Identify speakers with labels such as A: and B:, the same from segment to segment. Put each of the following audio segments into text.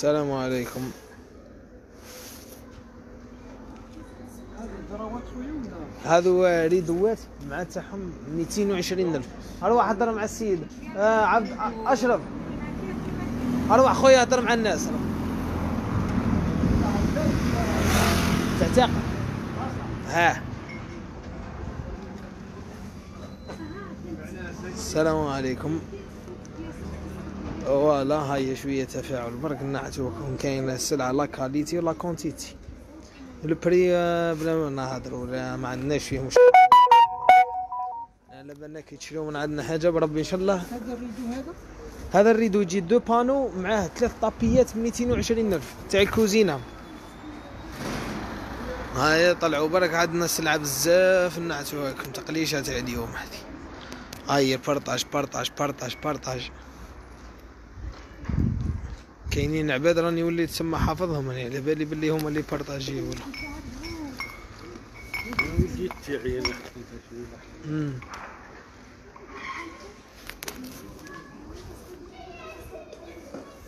A: السلام عليكم. هذو ريدوات مع تاعهم 220 الف أروح هضر مع السيد. آه عبد أشرف. أروح خويا هضر مع الناس. تعتق ها. السلام عليكم. voilà هاي شوية تفاعل. برك نعتوكم كاين السلعه la qualité و la quantité. ال prix آه، بلا ما نهضروا ما عندناش فيه مشكل على بالنا كي تشريو من عندنا حاجة بربي إن شاء الله.
B: هذا ال rideau هذا؟
A: هذا ال rideau يجي deux panneaux معاه ثلاث طابيات ب 220 ألف تاع الكوزينة. هاي طلعوا برك عندنا سلعة بزاف نعتوكم تقليشه تاع اليوم هذه. هاي بارطاج بارطاج بارطاج بارطاج. كاينين عباد راني وليت تسمى حافظهم أنا على بالي باللي هما اللي بارطاجي ولا.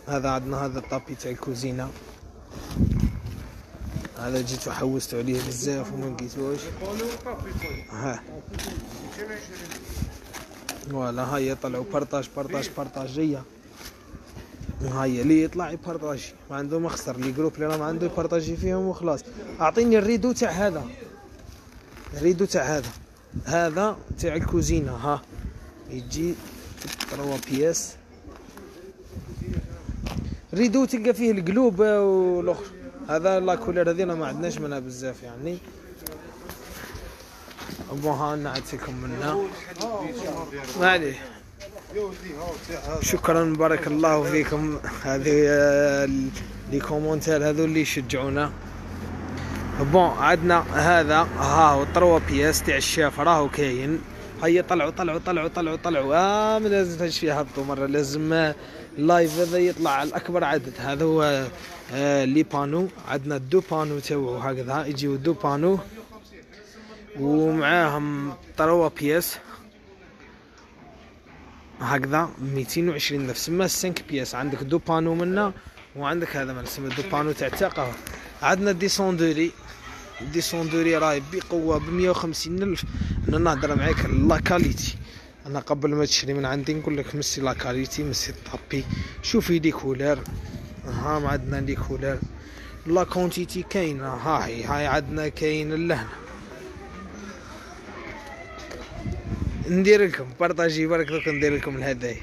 A: هذا عندنا هذا الطابي تاع الكوزينة. هذا جيت وحوست عليه بزاف وما لقيتوش. ها. voilà هيا طلعوا partage partage partagez. هيا اللي يطلع يبارطاجي. ما عنده ما خسر les groupes اللي راه ما عنده يبارطاجي فيهم وخلاص. أعطيني ال rideau تاع هذا. ال rideau تاع هذا. هذا تاع الكوزينة ها. يجي trois pièces. rideau تلقى فيه القلوب والأخر. هذا la couleur هذينا ما عندناش منها بزاف يعني. bon ها نعطيكم منها. ما عليه. شكرا بارك الله فيكم. هذه آه، les commentaires هذو اللي يشجعونا. bon عندنا هذا ها هو trois pièces تاع الشاف راهو كاين. هيا طلعوا طلعوا طلعوا طلعوا طلعوا. آه ما لازمش فيها هبطوا مرة لازم آه، اللايف هذا يطلع على الأكبر عدد. هذا هو آه لي بانو. عندنا دو بانو تاوعو هكذا يجيو دو بانو. ومعاهم تروا بياس هكذا 220 نفس. ما 5 بياس. عندك دو بانو منا وعندك هذا ما نسمى دو بانو تاع التقهوى عندنا ديسوندوري. ديسوندوري راهي بقوة ب 150 ألف. أنا نهضر معاك لا كاليتي. أنا قبل ما تشري من عندي نقول لك مسي la qualité مسي ال tapis شوفي les couleurs ها عندنا les couleurs la quantité كاينة. ها هي هاي عندنا كاين اللهنا ندير لكم partager برك دوك ندير لكم الهدايا.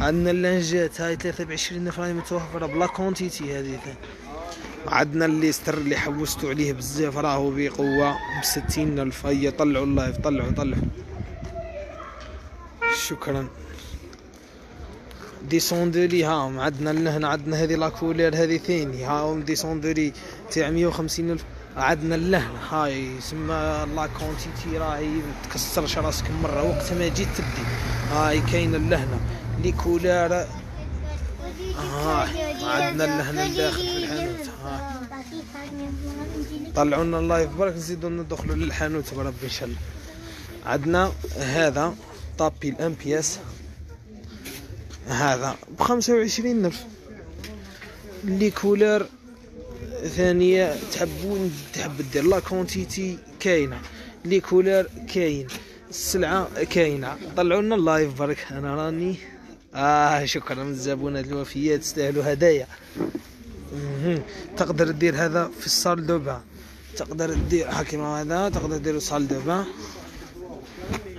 A: عندنا اللانجات هاي 23 راهي متوفرة ب la quantité هذه. عندنا الليستر اللي حوستوا عليه بزاف راهو بقوة ب 60 ألف. هيا طلعوا ال live طلعوا طلعوا. شكرا. ديسوندوري ها عندنا لهنا عندنا هذه لاكولير هذه ثاني. ها ديسوندوري تاع 150 ألف. عندنا اللهنا هاي يسمى لا كونتيتي راهي تكسرش راسك مرة. وقت ما جيت تبدي هاي كاين اللهنا لي كولار ها عندنا اللهنا الداخل في الحانوت. ها طلعوا لنا اللايف برك نزيدوا ندخلوا للحانوت بربي إن شاء الله. عندنا هذا tapis ال MPS. هذا ب 25 الف les couleurs ثانية تحبون تحب دير la quantité كاينة. les couleurs كاين. السلعة كاينة. طلعوا لنا ال live برك. أنا راني آه شكرا. الزبونة الوفيات تستاهلوا هدايا. تقدر دير هذا في ال salle de bain تقدر دير حكيم هذا تقدر دير salle de bain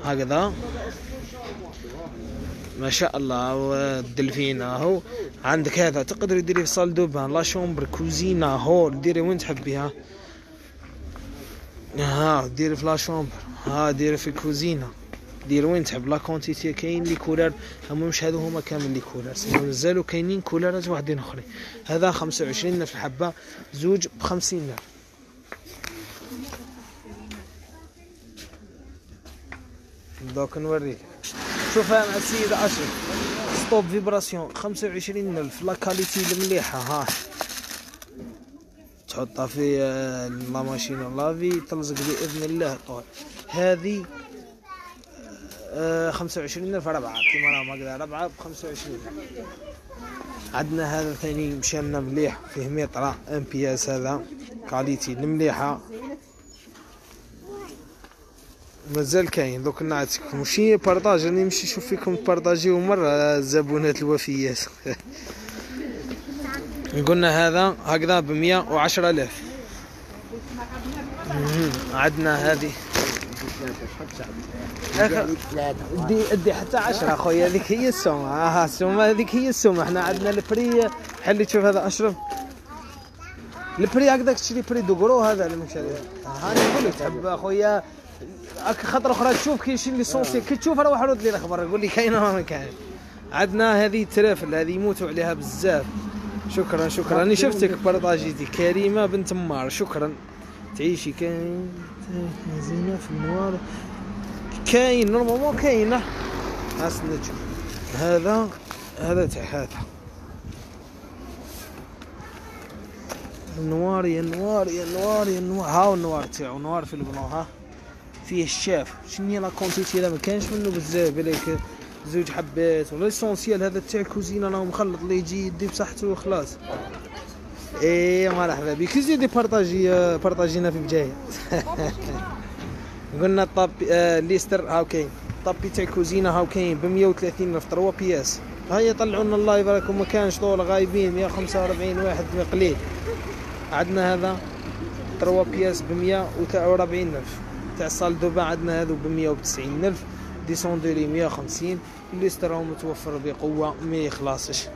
A: هكذا. ما شاء الله والدلفين اهو عندك هذا تقدر ديري في salle de bain la chambre كوزينة hall ديري وين تحبيها ها ديري في la chambre ها ديري في الكوزينة دير وين تحب la quantité كاين les couleurs هما مش هذو هما كامل les couleurs مازالوا كاينين كولارات واحدين أخرين. هذا خمسة وعشرين الف الحبة زوج بخمسين الف دوك نوريك. شوف أنا السيد اشرف stop vibration خمسة وعشرين ألف. la qualité المليحة ها. تحطها في آه، la machine à laver تلزق بإذن الله. طول. هذه خمسة وعشرين ألف ربعة. كيما راهم هكذا ربعة بخمسة وعشرين. عندنا هذا ثاني مشى لنا مليح فيه مترا إم بي إس هذا كاليتي المليحة. مازال كاين. دوك نعطيكم ماشي بارطاج. راني نمشي نشوف فيكم تبارطاجيو مرة الزبونات الوفيات. قلنا هذا هكذا ب 110000 عندنا هذه. دي دي حتى 10 أخويا. هذيك هي السومة. ها السومة هذيك هي السومة. إحنا عندنا البري. حل تشوف هذا أشرف. البري هكذاك تشري بري دوغرو هذا اللي مشى هاني نقول لك تحب أخويا. هاك خطره أخرى تشوف كي شي ليسونسي كي تشوف روح رد لي الخبر يقول لي كاينة ما كاين. عندنا هذه ترافل هذه يموتوا عليها بزاف. شكرا شكرا. راني شفتك بارطاجيتي كريمة بنت مار شكرا. تعيشي كاين. زينة في النوار. كاين نورمالمون كاينة ناس نجم هذا هذا تاع هذا. النوار يا النوار يا النوار يا النوار. هاو النوار تاعو؟ نوار في البنو ها؟ فيه الشاف شنو هي لا كونتيتي هذا ما كانش منه بزاف بالك زوج حبات. ولا ليسونسيال هذا تاع الكوزينة راهو مخلط اللي يجي يدي بصحته وخلاص. إيه مرحبا بك. زيدي partager بارطاجينا في البدايه قلنا tapis آه ليستر هاو كاين. tapis تاع الكوزينة هاو كاين ب 130 الف 3 pièces هيا طلعوا لنا ال live راكم ما كانش طول غايبين 145 واحد قليل عندنا هذا 3 pièces ب 143 ألف. تاع ال salle de bain عندنا هذو ب 190 الف descente de lit 150 الليستر راهو متوفر بقوة ما يخلصش.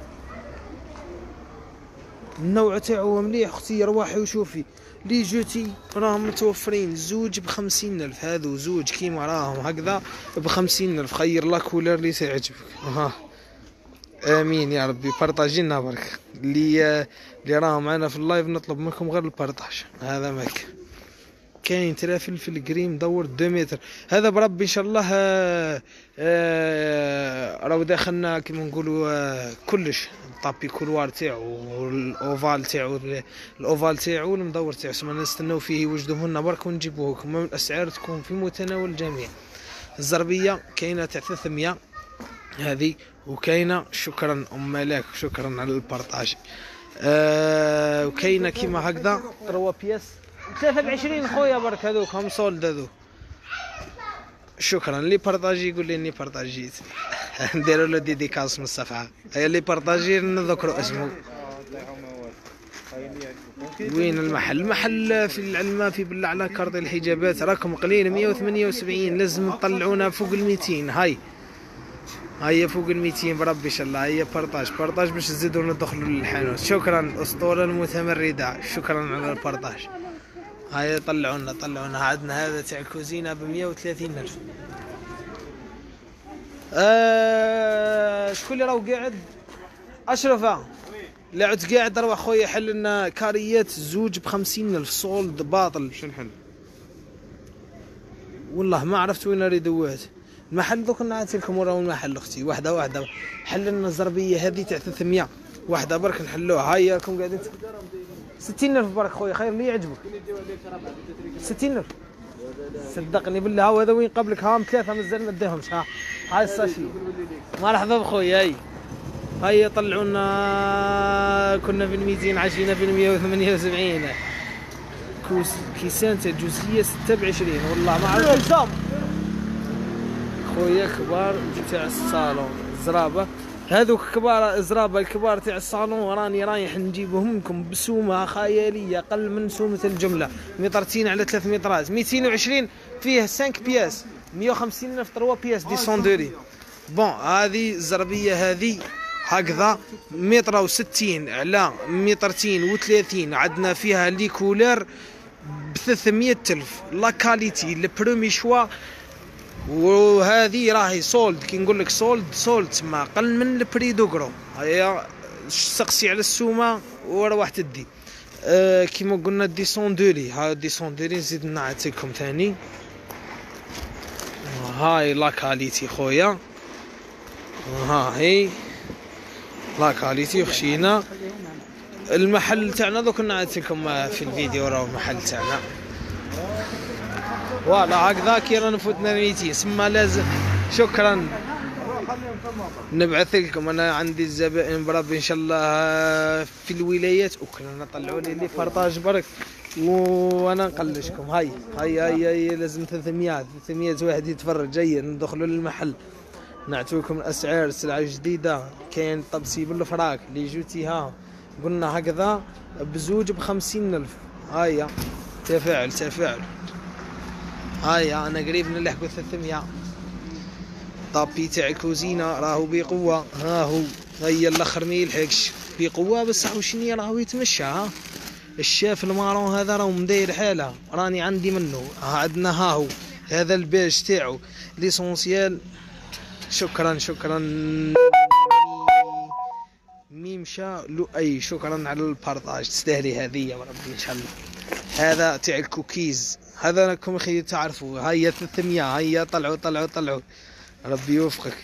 A: النوع تاعو مليح أختي رواحي وشوفي. لي جوتي راهم متوفرين. زوج بخمسين الف هذو زوج كيما راهم هكذا بخمسين الف خير لا كولر اللي تعجبك. ها. آمين يا ربي. بارطاجي لنا برك. اللي اللي راهم. معنا في اللايف نطلب منكم غير البارطاج. هذا ماك. كاين ترى فلفل كريم دور دو متر. هذا بربي إن شاء الله آه، آه، راهو داخلنا كيما نقولوا آه، كلش. tapis couloir تاعو وال ovale تاعو ال ovale تاعو المدور تاعو. سما نستناو فيه يوجدوه لنا برك ونجيبوه لكم الأسعار تكون في متناول الجميع. الزربية كاينة تاع 300 هذه وكاينة شكرا أم ملاك شكرا على ال partage. آه وكاينة كيما هكذا. 3 pièces. 23 خويا برك هذوك؟ هم solde هذوك شكرا. اللي بارطاجي يقول لي إني بارطاجيت نديروا له dédicace من الصفحه هي اللي بارطاجي نذكروا اسمه. وين المحل؟ المحل في العلمة في بالله على كارت الحجابات. رقم قليل. 178 لازم تطلعونا فوق ال 200 هاي هيا فوق ال 200 بربي إن شاء الله. هيا partage. partage باش تزيدوا ندخلوا للحانوت. شكرا. الاسطوره المتمردة. شكرا على ال partage. هاي طلعونا طلعونا. عندنا هذا تاع الكوزينه ب 130 ألف. آه شكون اللي راهو قاعد؟ أشرف. اللي عدت قاعد روح خويا حل لنا كاريات زوج ب 50 ألف سولد باطل.
B: شنو نحل؟
A: والله ما عرفت وين أريد دوات المحل دوك نعطي لكم وراو المحل أختي. واحدة واحدة حل لنا الزربية هذه تاع 300 واحدة برك نحلوها. هاي راكم قاعدين. 60 الف برك خويا خير اللي يعجبك. 60 الف صدقني بالله هاو هذا وين قبلك؟ هام ثلاثة مازال ما اداهمش ها. هاي الساشي مرحبا بخويا هاي. هيا طلعوا لنا كنا في الميزين عشينا في 178 كوس كيسان تاع الجزئيه 26 والله ما عرفت. خويا كبار تاع الصالون. زرابة. هذوك كبار زرابه الكبار تاع الصالون راني رايح نجيبهم لكم بسومة خيالية أقل من سومة الجملة. مترتين على 3 مترات 220 فيه 5 pièces 150 الف 3 pièces descente de lit bon هذه الزربية هذه هكذا. متر وستين على مترتين وثلاثين. عندنا فيها les couleurs ب 300 الف la qualité ال premier choix وهذه راهي solde كي نقول لك solde solde تما أقل من ال prix de gros هيا سقسي على السومة وروح تدي أه كيما قلنا ديسوندوري ها ديسوندوري نزيد نعطيكم ثاني. هاي la qualité خويا. ها هي لا كاليتي وخشينا. المحل تاعنا دوك نعطيكم في الفيديو راهو المحل تاعنا. voilà هكذا كي رانا نفوتنا 200 سما لازم شكرا. نبعث لكم. أنا عندي الزبائن بربي إن شاء الله في الولايات. وكلنا طلعوا لي لي فرطاج برك. وأنا نقلشكم. هاي هاي هاي, هاي لازم 300 300 واحد يتفرج. جاي ندخلوا للمحل. نعطوكم الأسعار السلعه جديدة. كاين طبسي بالفراك اللي جوتي ها. قلنا هكذا بزوج بخمسين ألف. هيا تفاعل تفاعل. هيا أنا قريب نلحقو 300 tapis تاع الكوزينة راهو بقوة. ها هو هيا الآخر ما يلحقش. بقوة بس حوشني راهو يتمشى ها. ال chef ال marron هذا راهو مداير حاله. راني عندي منه. عندنا ها هو. هذا ال page تاعو. l'essentiel شكرا شكرا. ميمشى لؤي. شكرا على ال partage. تستاهلي هذه يا ربي إن شاء الله. هذا تاع الكوكيز. هذا لكم أخي تعرفوا هيا 300 هيا طلعوا طلعوا طلعوا. ربي يوفقك.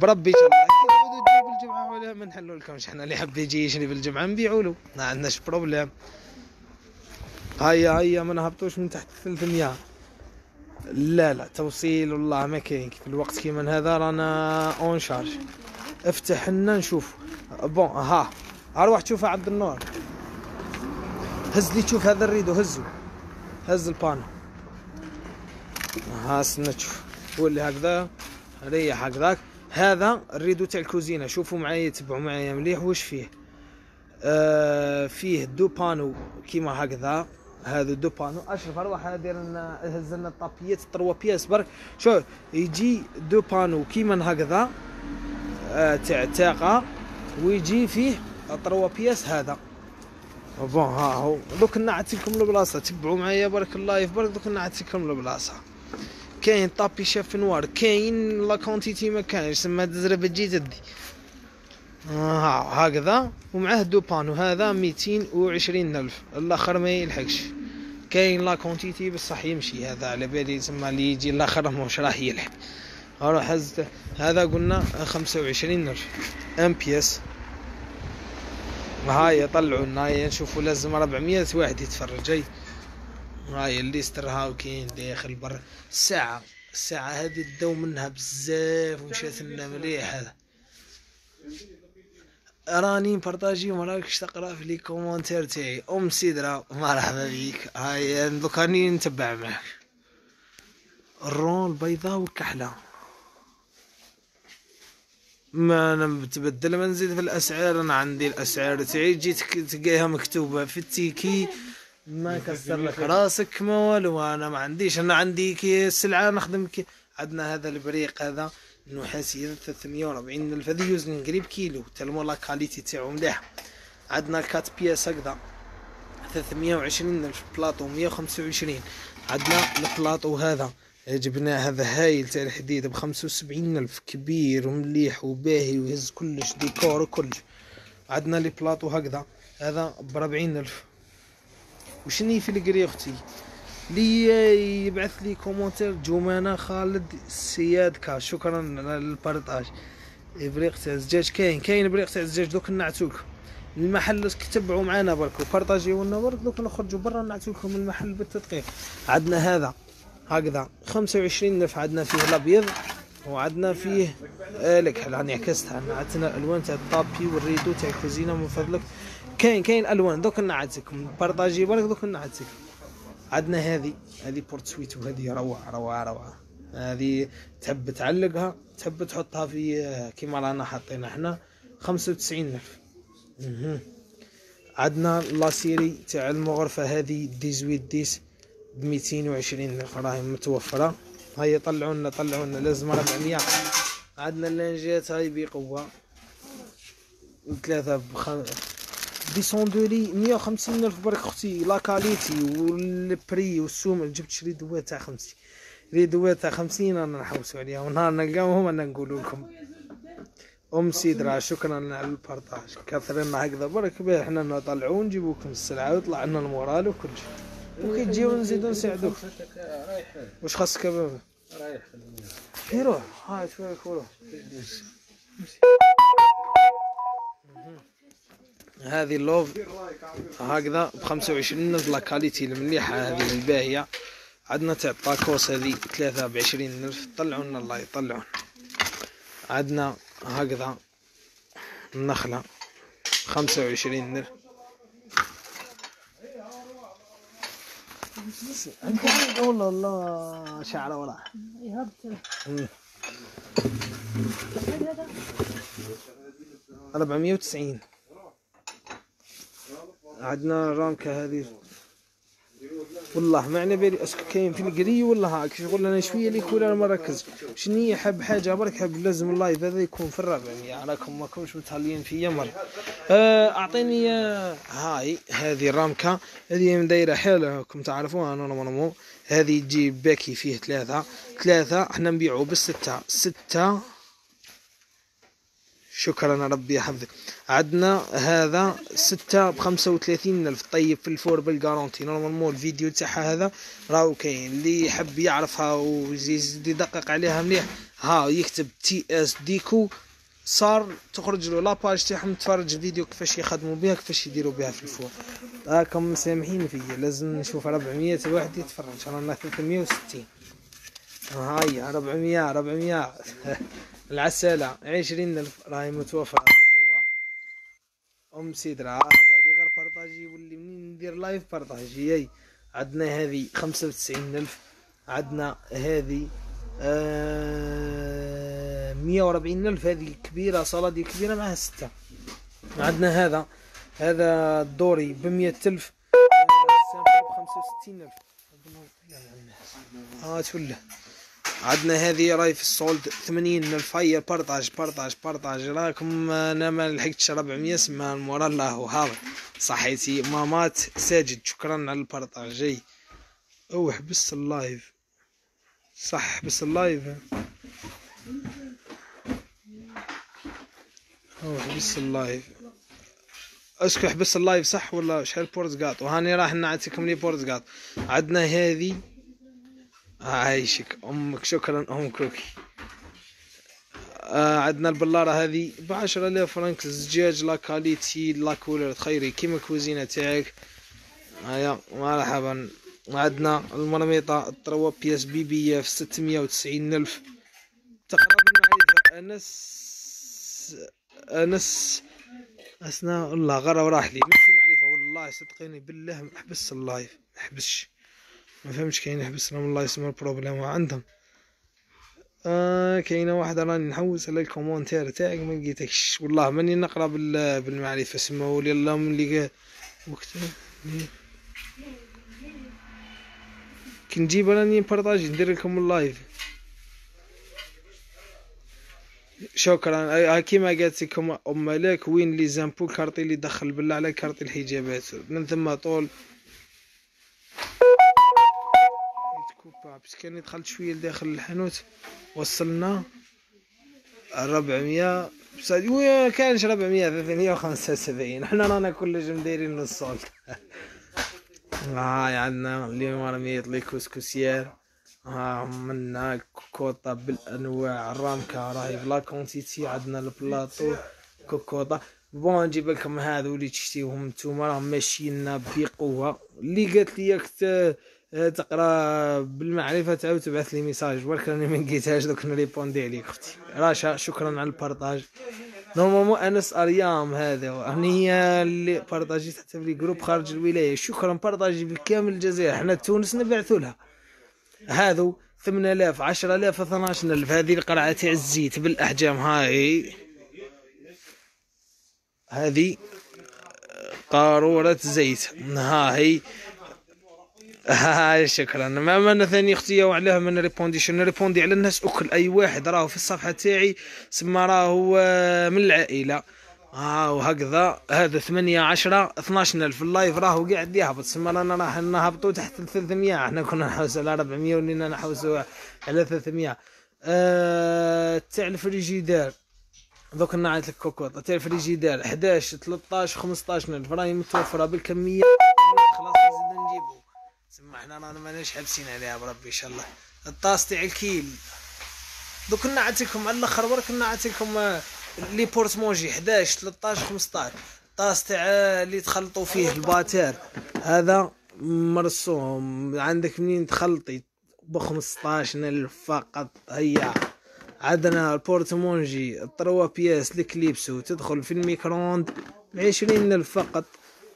A: بربي ان شاء الله تجيبوا بالجمعه ولا ما نحلوا لكم. إحنا اللي حب يجي يشري بالجمعة؟ نبيعوا له. ما عندناش problème هيا هيا ما نهبطوش من تحت 300 لا لا توصيل والله ما كاين في الوقت كيما هذا رانا en charge افتح لنا نشوف. بون ها. أروح تشوف عبد النور. هز لي تشوف هذا ال rideau هزو. هز ال panneau ها استنى تشوف هو اللي هكذا ريح هكذاك هذا ال rideau تاع الكوزينة. شوفوا معايا تبعوا معايا مليح. واش فيه؟ آه فيه deux panneaux كيما هكذا. هذا deux panneaux. اشرف أروح دير لنا هز لنا الطابيات trois pièces برك شوف يجي deux panneaux كيما هكذا آه تاع تاقة. ويجي فيه trois pièces هذا. بون ها هو دوك نعطيكم البلاصه تبعوا معايا برك ال live برك دوك نعطيكم البلاصه كاين tapis chef noir كاين la quantité ما كاينش تسمى تزرب تجي تدي ها هكذا ومعاه deux panneaux هذا ميتين وعشرين الف الآخر ما يلحقش كاين la quantité بصح يمشي هذا على بالي تسمى اللي يجي الآخر مش راح يلحق أروح هزت هذا قلنا خمسة وعشرين الف ام بيس هاي طلعوا لنا هاي نشوفوا لازم 400 واحد يتفرج جاي هاي الليستر هاو كاين داخل برا الساعة الساعة هذه داو منها بزاف ومشات لنا مليح. هذا راني مبارطاجي مراكش تقرأ في لي كومونتير تاعي. أم سيدرا مرحبا بيك هاي دوك راني نتبع معاك. الرون البيضاء والكحلة. ما أنا ما نزيد في الأسعار. أنا عندي الأسعار تاعي جيت تلقاها مكتوبة في ال ticket. ما كسر لك راسك ما والو أنا ما عنديش. أنا عندي كي السلعة نخدم كي. عندنا هذا البريق هذا نحاسي 340 ألف. هذا يوزن قريب كيلو tellement la qualité تاعو مليح. عندنا ال quatre pièces هكذا 320 ألف. بلاطو 125 عندنا البلاطو هذا. جبنا هذا هايل تاع الحديد بخمسة وسبعين ألف كبير ومليح وباهي ويهز كلش ديكور وكلش. عندنا les plateaux هكذا. هذا بربعين ألف. وشني في ال gris أختي؟ لي يبعث les commentaires جمانة خالد سياد كا. شكرا على ال partage. بريق تاع الزجاج كاين كاين بريق تاع الزجاج دوك نعتوك. المحل تبعوا معنا برك. وبارطاجيو لنا برك دوك نخرجوا برا نعتوكم المحل بالتدقيق. عندنا هذا. هكذا. خمسة وعشرين ألف عندنا فيه الأبيض وعندنا فيه آه لك راني عكستها عندنا الألوان تاع ال tapis وال rideau تاع الكوزينة من فضلك. كاين كاين ألوان دوك نعتكم بارطاجي برك دوك نعتك عندنا هذه هذه porte-serviettes وهذه روعة روعة روعة. هذه تحب تعلقها تحب تحطها في آه، كيما رانا حاطين إحنا خمسة وتسعين ألف عندنا لاسيري تاع المغرفة هذه ديزويت ديس. ب 220 راهي متوفرة. هيا طلعوا لنا طلعوا لنا لازم 400 عندنا اللانجات هاي بقوة. ثلاثة بخ... ديسوندولي 150 ألف برك أختي. لا كاليتي والبري والسوم. جبت شري دوات تاع 50 ري دوات تاع 50 أنا نحوسوا عليها. ونهار نلقاوهم أنا نقول لكم. أم سيدرا شكرا على ال partage. كثر لنا هكذا برك باه إحنا نطلعوا نجيبوكم السلعة ويطلع لنا ال moral وكل شيء. وكي تجيو نزيدو نساعدوك. واش خاصك بابا؟ رايح في روح. هاي شويك وروح. هذه اللوف هكذا ب 25 la qualité المليحة هذه الباهية. عندنا تاع الطاكوس هذه ثلاثة بعشرين ألف. طلعوا لنا الله يطلعون. عندنا هكذا النخلة خمسة وعشرين نر والله الله شعره وراه. ربعمية وتسعين. عندنا هذه. والله ما على بالي اسكو كاين في القري ولا هاك. شغل أنا شوية اللي كول أنا مركز. شنو حاب حاجة؟ برك حاب لازم ال live هذا يكون في الربع. راكم ما كنتش متهلين فيا مر آه، أعطيني آه، هاي هذه ال ramequin هذه دايرة حالكم تعرفوها أنا normalement هذه تجيب paquet فيه ثلاثة. ثلاثة إحنا نبيعو بالستة. ستة شكرا ربي يحفظك عندنا هذا ستة بخمسة وثلاثين ألف. طيب في ال four بال garantie normalement الفيديو تاعها هذا راهو كاين. اللي يحب يعرفها ويزيد يدقق عليها مليح ها يكتب TS Déco صار تخرج له la page تاعهم تفرج الفيديو كيفاش يخدموا بها كيفاش يديروا بها في ال four. راكم مسامحين فيا لازم نشوف 400 واحد يتفرج. رانا 360 هاي 400 400 العسالة عشرين ألف راهي متوفرة بقوة أم سيدرا قعدي غير partagez واللي منين ندير live partagez. أي عندنا هذه خمسة وتسعين ألف عندنا هذه آه مية وربعين ألف هذه كبيرة صالة كبيرة معها ستة. عندنا هذا هذا الدوري بمية ألف آه بخمسة وستين ألف. ها تفله عندنا هذه راي في السولد ثمانين الفاير بارطاج بارطاج بارطاج. راكم أنا ما لحقتش 400 سما المورا الله هذا صحيتي مامات ساجد شكرا على ال partage. جاي أو حبس ال live. صح حبس ال live. أو حبس ال live. est-ce que حبس ال live صح ولا شحال porte-gâteau؟ وهاني راح نعطيكم les porte-gâteaux. عندنا هذه. عايشك أمك شكرا ام كوكي آه عندنا البلارة هذه بعشرة آلاف فرنك زجاج la qualité la couleur تخيري كيما كوزينة تاعك. هيا مرحبا. عندنا المرميطة الطروة بي إس بي بي ستمية وتسعين ألف. تقريبا معرفة أنس أنس اسنا والله غير وراح لي. ماشي معرفة والله صدقيني بالله أحبس اللايف احبسش ما فهمتش كاين يحبس لهم الله يسمى البروبليم عندهم. آه كاينة واحدة راني نحوس على الكومونتير تاعك ما لقيتكش. والله ماني نقرأ بالمعرفة سماو لي الله من اللي وقت كي نجيب راني نبارطاجي ندير لكم اللايف. شكرا. كيما قالت لكم أم ملاك وين لي زامبو؟ كارطي اللي دخل بالله على كارطي الحجابات. من ثم طول. بس كان دخلت شوية لداخل الحانوت وصلنا ربعمية. بس كانش ربعمية ثلاثمية وخمسة وسبعين. إحنا رانا كل جم دايرين لل solde هاي عندنا اليوم رمية les couscoussiers ها منا كوكوطة بالأنواع. ال ramequin راهي ب la quantité عندنا البلاطو كوكوطة. bon نجيب لكم هذو اللي تشتيهم نتوما. راهم ماشيين بقوة. اللي قالت لي تقرا بالمعرفة تعاود تبعث لي message. برك راني ما لقيتهاش دوك نريبوندي عليك أختي. راشا شكرا على ال partage. normalement أنس أريام هذا هني هي اللي بارطاجيت حتى في groupe خارج الولاية. شكرا partagez بالكامل الجزائر حنا تونس نبعثوا لها. هذو 8000 10000 12000 هذه القرعة تاع الزيت بالأحجام. هاي. هذه قارورة زيت. ها هي هاي شكرا. ما من ثاني أختي وعليها من ريبونديش نريبوندي على الناس أكل؟ أي واحد راهو في الصفحة تاعي سما راهو آه، من العائلة. ها آه وهكذا. هذا ثمانية عشرة اثناش ألف. ال live راهو قاعد يهبط. سما رانا راح نهبطوا تحت ال 300 إحنا كنا نحوسوا على 400 ولينا نحوسوا على 300 آه تاع الفريجيدير دوك نعيط لك كوكوط تاع الفريجيدير 11 13 15 ألف. راهي متوفرة بالكمية. خلاص نزيد نجيبو. سما إحنا رانا ماناش حابسين عليها بربي إن شاء الله. الطاس تاع الكيل. دوك نعطيكم على الآخر برك نعطيكم آه، les porte-manger 11 13 15 طاس تاع آه، اللي تخلطوا فيه ال batteur. هذا مرسوم. عندك منين تخلطي؟ ب 15 الف فقط. هيا. عندنا البورتمونجي الطروا بياس الكليبسو. تدخل في ال micro-ondes بعشرين ألف فقط.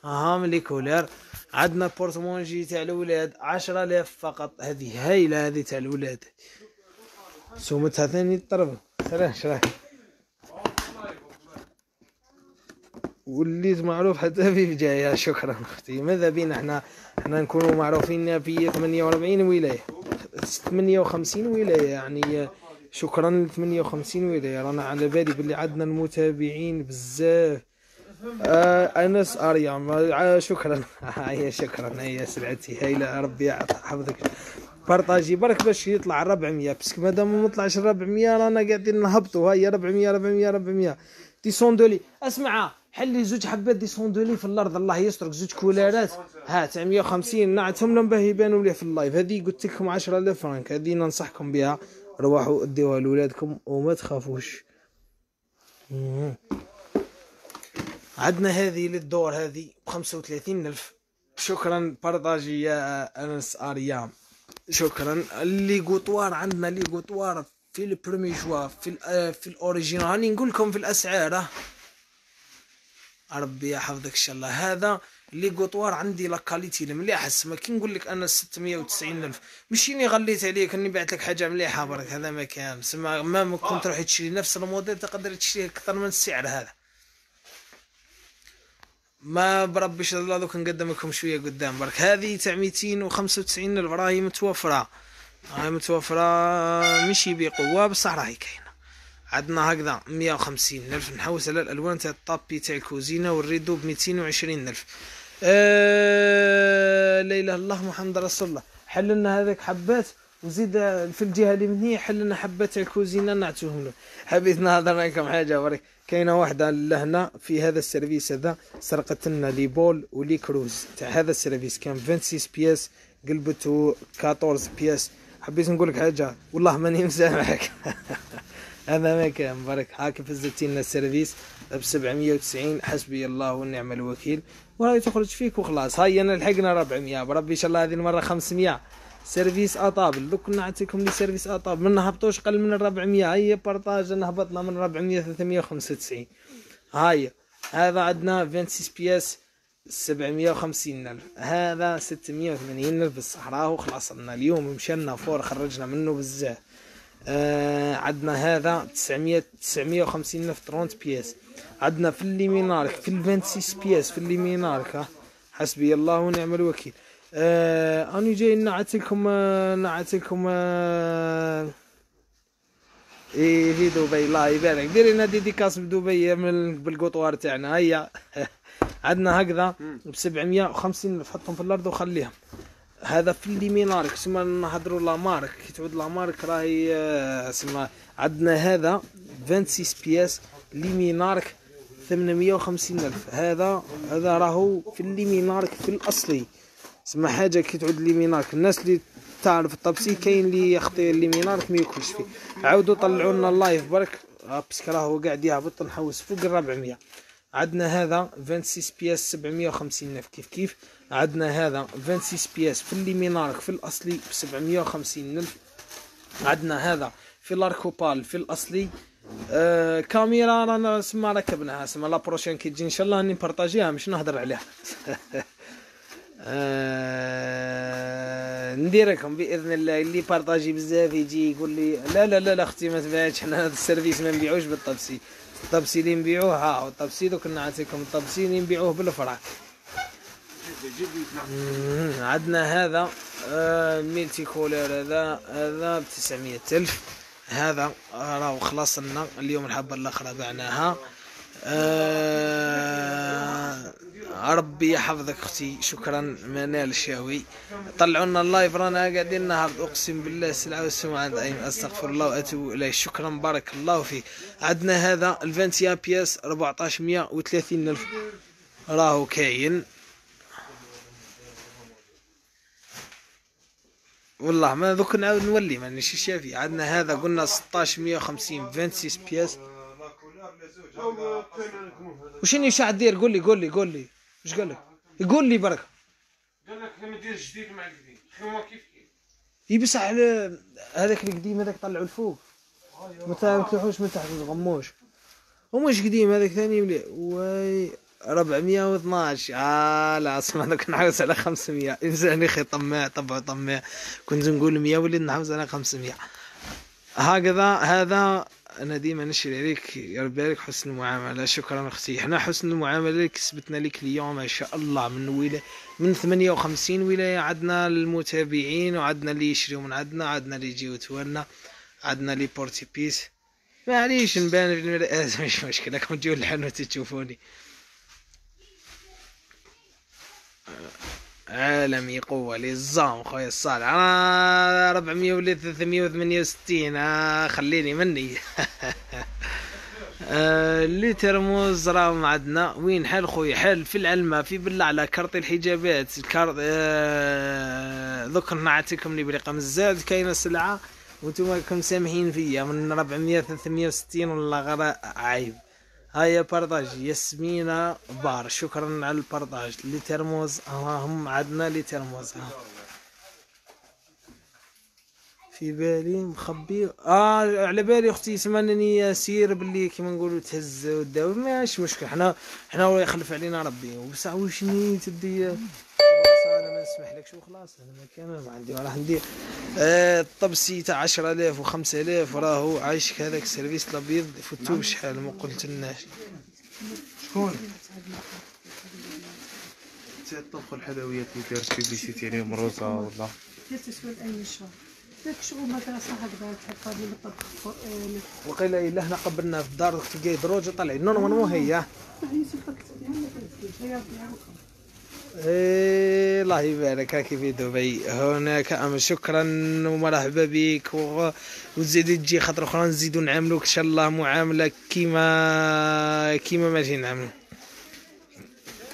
A: أها من les couleurs. عندنا البورتمونجي تاع عشرة آلاف فقط. هذه هايلة هذه تاع الولاد سومتها ثاني الطرب سلام شراك. وليت معروف حتى في جاية شكرا أختي. ماذا بينا إحنا؟ إحنا نكونوا معروفين في 48 ولاية. 58 ولاية يعني شكرا ل 58 ولاية. رانا على بالي باللي عندنا المتابعين بزاف. أنس اريام آه شكرا. هيا شكرا. هيا سلعتي. هايله ربي يحفظك. partagez. برك باش يطلع 400 بس مادام ما طلعش 400 رانا قاعدين نهبطوا. هيا 400 400 400 ديسوندولي اسمع حلي زوج حبات ديسوندولي في الأرض. الله يسترك. زوج كولارات. ها تاع 150 نعتهم لهم باه يبانوا لي في ال live. هذه قلت لكم 10000 فرانك. هذه ننصحكم بها. روحوا اديوها لولادكم وما تخافوش. عندنا هذه للدور هذه بخمسة وثلاثين ألف. شكرا partagez يا أنس أريام. شكرا. les égouttoirs عندنا les égouttoirs في ال premier choix في في ال original. راني نقول لكم في الأسعار. ربي يحفظك إن شاء الله. هذا les égouttoirs عندي la qualité المليحه ما كي نقول لك أنا 690 ألف. ماشي إني غليت عليك إني بعت لك حاجة مليحة برك. هذا ما كان. سما ما كنت تروح تشري نفس الموديل تقدر تشريه أكثر من السعر هذا. ما بربي الله دوك نقدم لكم شوية قدام. برك هذه تاع 295 الف راهي متوفرة. راهي متوفرة ماشي بقوه بصح راهي كاينة. عندنا هكذا 150 ألف. نحوس على الألوان تاع الطابي تاع الكوزينة والريدو ب 220 ألف. آه لا إله إلا الله محمد رسول الله. حل لنا هذاك حبات وزيد في الجهة اللي من هي حل لنا حبات تاع الكوزينة نعطوهم له. حبيت نهضر معكم حاجة برك. كاينة واحدة لهنا في هذا ال service هذا سرقت لنا les bols و les creux. تاع هذا ال service كان 26 pièces قلبته 14 pièces. حبيت نقول لك حاجة؟ والله ماني مسامحك. هذا ما كان. برك هاك فزتي لنا ال service ب 790 حسبي الله ونعم الوكيل. وراهي تخرج فيك وخلاص. هاي أنا لحقنا 400 بربي إن شاء الله هذه المرة 500 service à table دوك نعطيكم les services à table ما نهبطوش قل من 400 هيا partage نهبطنا من 400 395 هاي هذا عندنا 26 pièces 750 ألف. هذا 680 ألف بالصحراء وخلصنا اليوم مشينا fort خرجنا منه بزاف. آه عندنا هذا 900 950 ألف 30 pièces عندنا في ال Luminarc في ال 26 pièces في ال Luminarc. حسبي الله ونعم الوكيل. آه أنا جاي نعت لكم آه نعت لكم آه إيه في دبي الله يبارك. ديري لنا dédicace بدبي من بالقطوار تاعنا. هيا. عندنا هكذا ب 750 حطهم في الأرض وخليهم. هذا في ال Luminarc سما نهضروا la marque. كي تعود la marque راهي آه، سما عندنا هذا 26 pièces Luminarc 850 ألف. هذا هذا راهو في ال Luminarc في الأصلي. سما حاجة كي تعود Luminarc الناس اللي تعرف الطبسي كاين اللي يخطي ال Luminarc ما ياكلش فيه. عاودوا طلعوا لنا ال live برك. آه، parce que راهو قاعد يهبط نحوس فوق ال 400 عندنا هذا 26 pièces 750 الف كيف كيف؟ عندنا هذا 26 pièces في ال Luminarc في الأصلي ب 750 الف عندنا هذا في ال Arcopal في الأصلي. آه كاميرا رانا سما ركبناها. سما la prochaine كي تجي إن شاء الله اني نبارطاجيها مش نهضر عليها. آه نديركم بإذن الله. اللي بارطاجي بزاف يجي يقول لي لا لا لا لا أختي ما تبعدش حنا هذا ال service ما نبيعوش بالطبسي. الطبسي اللي نبيعوه ها الطبسي دوك نعطيكم. الطبسي اللي نبيعوه بالفرع. عندنا هذا آه multicolore هذا هذا ب 900 ألف. هذا راهو خلاص لنا اليوم الحبة الأخرى بعناها آه ربي يحفظك أختي. شكرا منال الشاوي طلعوا لنا اللايف رانا قاعدين. نهض أقسم بالله السلعه والسمعه عند ايمن أستغفر الله وأتوب إليه. شكرا. بارك الله فيك. عندنا هذا الفانتيا بياس 1430 ألف. راهو كاين. والله ما دوك نعاود نولي مانيش شافي عندنا هذا قلنا 16 150 26 بياس وشنو شاع دير؟ قول لي قول لي قول لي. إيش قال لك؟ يقول لي برك.
B: قال لك لما دير جديد مع القديم. هما كيف كيف؟
A: يبصح هذاك القديم هذاك طلعوا الفوق. ما تاكلوش من تحت الغموش ومش قديم هذاك ثاني ملي واي 412 آه لا اسمع دوك نحوس على 500 إنسان أخي طماع طبعا طماع. كنت نقول 100 وليت نحوس على 500 هكذا هذا أنا ديما نشري عليك يا ربي عليك حسن المعاملة شكرا أختي. إحنا حسن المعاملة اللي كسبتنا لك اليوم ما شاء الله من ولاية من 58 ولاية عندنا المتابعين وعندنا اللي يشريوا من عندنا عندنا اللي يجيو تولنا عندنا لي بورتي بيس. معليش نبان في المرآة مش مشكلة راكم تجيو الحانوت تشوفوني عالمي قوة للزام خويا الصالح. أنا 400 ولا 368 آه خليني مني. آه، اللي ترمز راهم عندنا وين حال خويا؟ حال في العلمة في بلعلة كرط الحجابات. الكارت آه نعطيكم لي برقم الزاد كاينة سلعة. وأنتم راكم سامحين فيا من 400 360 ولا غير عيب هيا بارطاج ياسمينة بار. شكرا على البارطاج. اللي ترمز ها هم عندنا اللي ترمز ها في بالي مخبي. آه على بالي أختي يسمعني ياسير باللي كيما نقولوا تهز وداوي ماشي مشكل حنا حنا الله يخلف علينا ربي. وبصح واش نيت تدي؟ خلاص أنا ما نسمح لكش وخلاص أنا ما كان ما عندي راح ندير آه الطبسي تاع 10000 و5000 راهو عايشك هذاك السيرفيس الأبيض. فتوه بشحال ما قلتلناش
B: شكون؟ الطبخ الحلويات اللي دارت بيبيسيتي يعني مروزه ولا
C: لا تسوى أي شهر داك شغل مدرسه هكذا الطبخ
A: الا قبلنا في الدار أختي قايد دروج طلعي نورمالمون هي.
C: فيها
A: إيه الله يبارك راكي في دبي. هناك أم شكرا ومرحبا بك. وتزيدي تجي خاطر أخرى نزيدو نعاملوك. إن شاء الله معاملة كيما كيما ماشي نعملو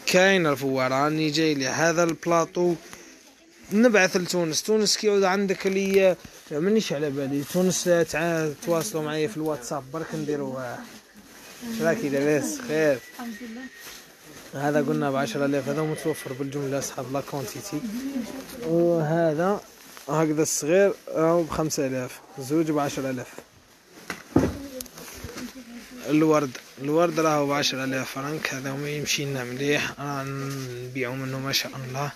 A: كاين الفوار راني جاي لي هذا البلاطو. نبعث لتونس. تونس كي يعود عندك لي مانيش على بالي. تونس. تواصلوا معايا في الواتساب. برك نديرو اش راكي لاباس خير. هذا قلنا ب 10000 هذا متوفر بالجملة أصحاب la quantité وهذا هكذا الصغير راهو ب 5000 زوج ب 10000 الورد. الورد راهو ب 10000 فرنك. هذا ما يمشي لنا مليح. راه نبيعو منه ما شاء الله.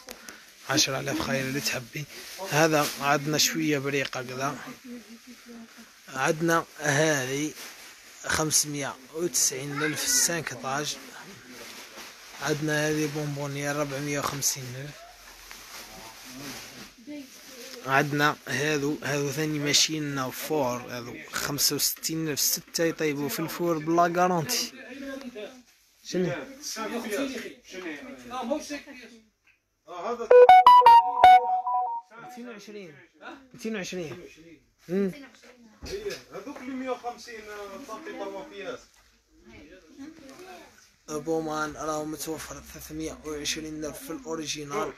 A: 10000 خير اللي تحبي. هذا عندنا شوية بريقة كذا عندنا هذه 590 ألف cinq étages عندنا هذه bonbonnière 450 ألف. عندنا هذو هذو ثاني ماشيين fort. هذو 65 ألف ستة يطيبوا في ال four ب la garantie شنو؟
B: آه هذا
A: 220 220 امم
B: هذوك اللي 150 طاقي طوافيات
A: بومان راه متوفر 320 ألف في الأوريجينال.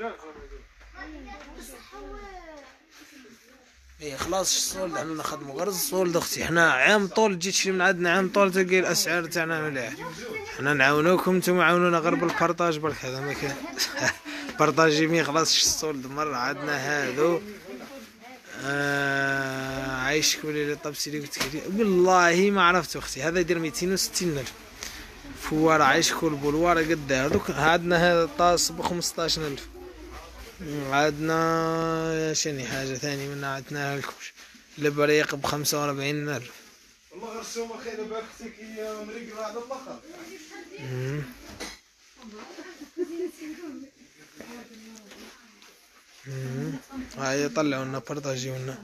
A: إيه خلاص الصولد حنا نخدمو. غير الصولد أختي حنا عام طول تجي تشري من عندنا عام طول تلقى الأسعار تاعنا مليح. حنا نعاونوكم نتوما عاونونا غير بال partage برك هذا ما كان partagez mais خلاص ال solde مرة عندنا هذو آه عايشك ولي الطبسي اللي قلت لك. والله ما عرفت أختي هذا يدير 260 الف فوار عايشك والبولوار قد هذوك عندنا هذا الطاس ب 15000 عندنا شني حاجة ثانية من عدناها لكمش البريق ب 45000
B: والله غير السومه خير بالك أختك هي مريقله على
A: الأخر. هاي طلعوا لنا بارطاجيو لنا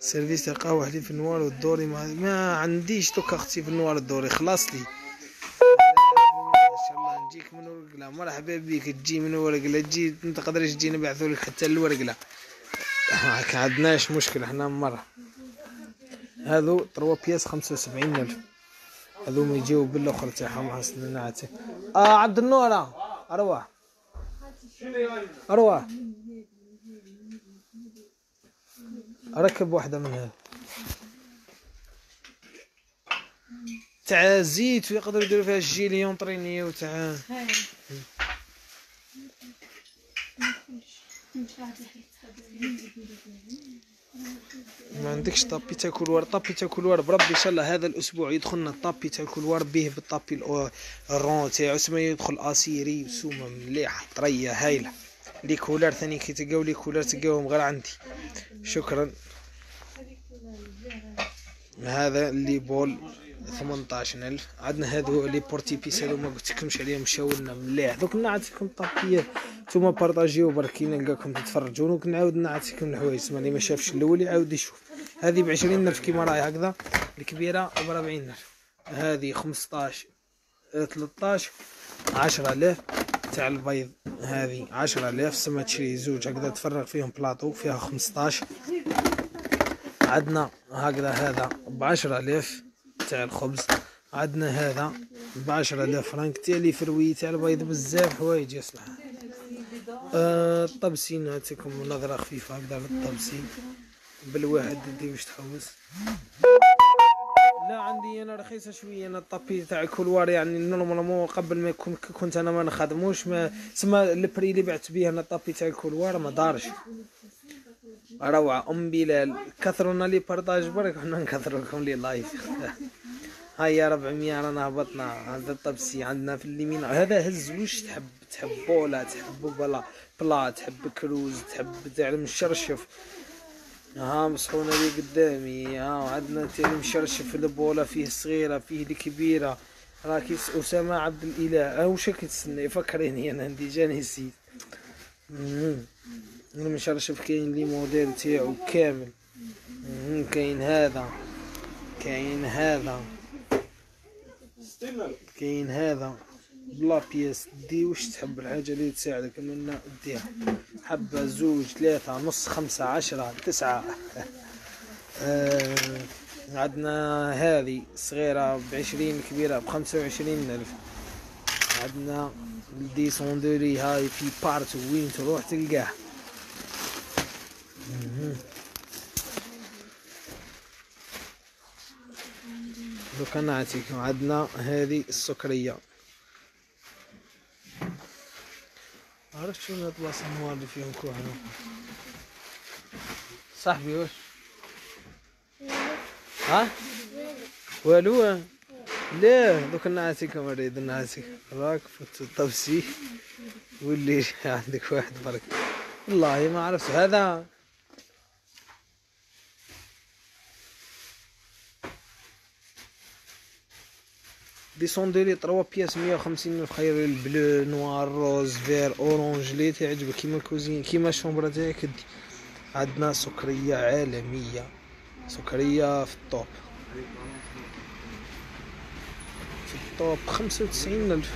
A: service قهوة حليب في ال noir وال doré ما, ما عنديش دوك أختي في ال noir ال doré خلاص لي. الله نجيك من ورقلة. مرحبا بك تجي من ورقلة تجي ما تقدرش تجي نبعثوا لك حتى الورقلة. ما عندناش مشكلة حنا مرة. هذو تروا بياس خمسة وسبعين ألف. هذوما يجيو بالاخر تاعهم حسن نعتي آه عبد النور أروح أروح ركب واحدة من هذه تاع زيت ويقدروا يديروا فيها الجيليون طرينية وتاع. ما عندكش tapis تاع couloir tapis تاع couloir بربي إن شاء الله هذا الأسبوع يدخلنا ال tapis تاع couloir به بال tapis ال rond تاعو. سما يدخل آ série وسومة مليحة طرية هايلة. les couleurs ثاني كي تلقاو les couleurs تلقاوهم غير عندي. شكرا. هذا les bols 18000 عندنا هادو les porte-épices هادو ما قلتلكمش عليهم مشاولنا مليح. دوك نعطيكم طابيات نتوما بارطاجيو برك نلقاكم تتفرجوا. دوك نعاود نعطيكم الحوايج. اللي ما شافش الأول يعاود يشوف. هذه ب 20000 كيما راهي هكذا الكبيرة ب 40000 هذه 15 آه، 13 10000 تاع البيض هذه 10000 سما تشري زوج هكذا تفرغ فيهم بلاطو فيها 15 عندنا هكذا هذا بعشرة آلاف تاع الخبز. عندنا هذا بعشرة آلاف فرانك تاع لي فروي تاع البيض بزاف حوايج يصلح آه الطبسي نعطيكم نظرة خفيفة هكذا للطبسي بالواحد دي واش تحوس. لا عندي أنا رخيصة شوية أنا ال tapis تاع ال couloir يعني normalement قبل ما كنت أنا ما نخدموش ما سما ال prix اللي بعت بيه أنا ال tapis تاع ال couloir ما دارش. روعة. أم بلال كثرونا les partages برك حنا نكثروا لكم les lives هيا 400 رانا هبطنا. هذا الطبسي عندنا في اليمين. هذا هز وش تحب؟ تحب bol ولا تحب plat بلا تحب كروز تحب تاع المشرشف ها مسحونة لي قدامي ها وعندنا تاع المشرشف البولا فيه صغيرة فيه الكبيرة راكي أسامة عبد الإله أو شكل تستنى فكريني أنا عندي جاني نسيت. المشرشف كاين لي موديل تاعو كامل. كاين هذا. كاين هذا. كاين هذا. ب la pièce دي واش تحب الحاجة اللي تساعدك منا؟ ديها حبة زوج ثلاثة نص خمسة عشرة تسعة. آه عندنا هذه صغيرة بعشرين كبيرة بخمسة وعشرين ألف. عندنا ال descente de lit هاي في بارت وين تروح تلقاه. دوكا نعطيكم. عندنا هذه السكرية. عرفت شنو هاد البلاصة النوار اللي فيهم كوهنا صاحبي واش ها والو لا دوك نعطيكم اريد نعطيك راك فوت الطبسي واللي عندك واحد برك والله ما عرفت هذا descente de lit trois pièces مية وخمسين الف خير ال bleu noir rose vert orange لي تعجبك كيما ال cuisine كيما ال chambre تاعك دي عندنا سكرية عالمية. سكرية في ال top. في ال top خمسة وتسعين الف.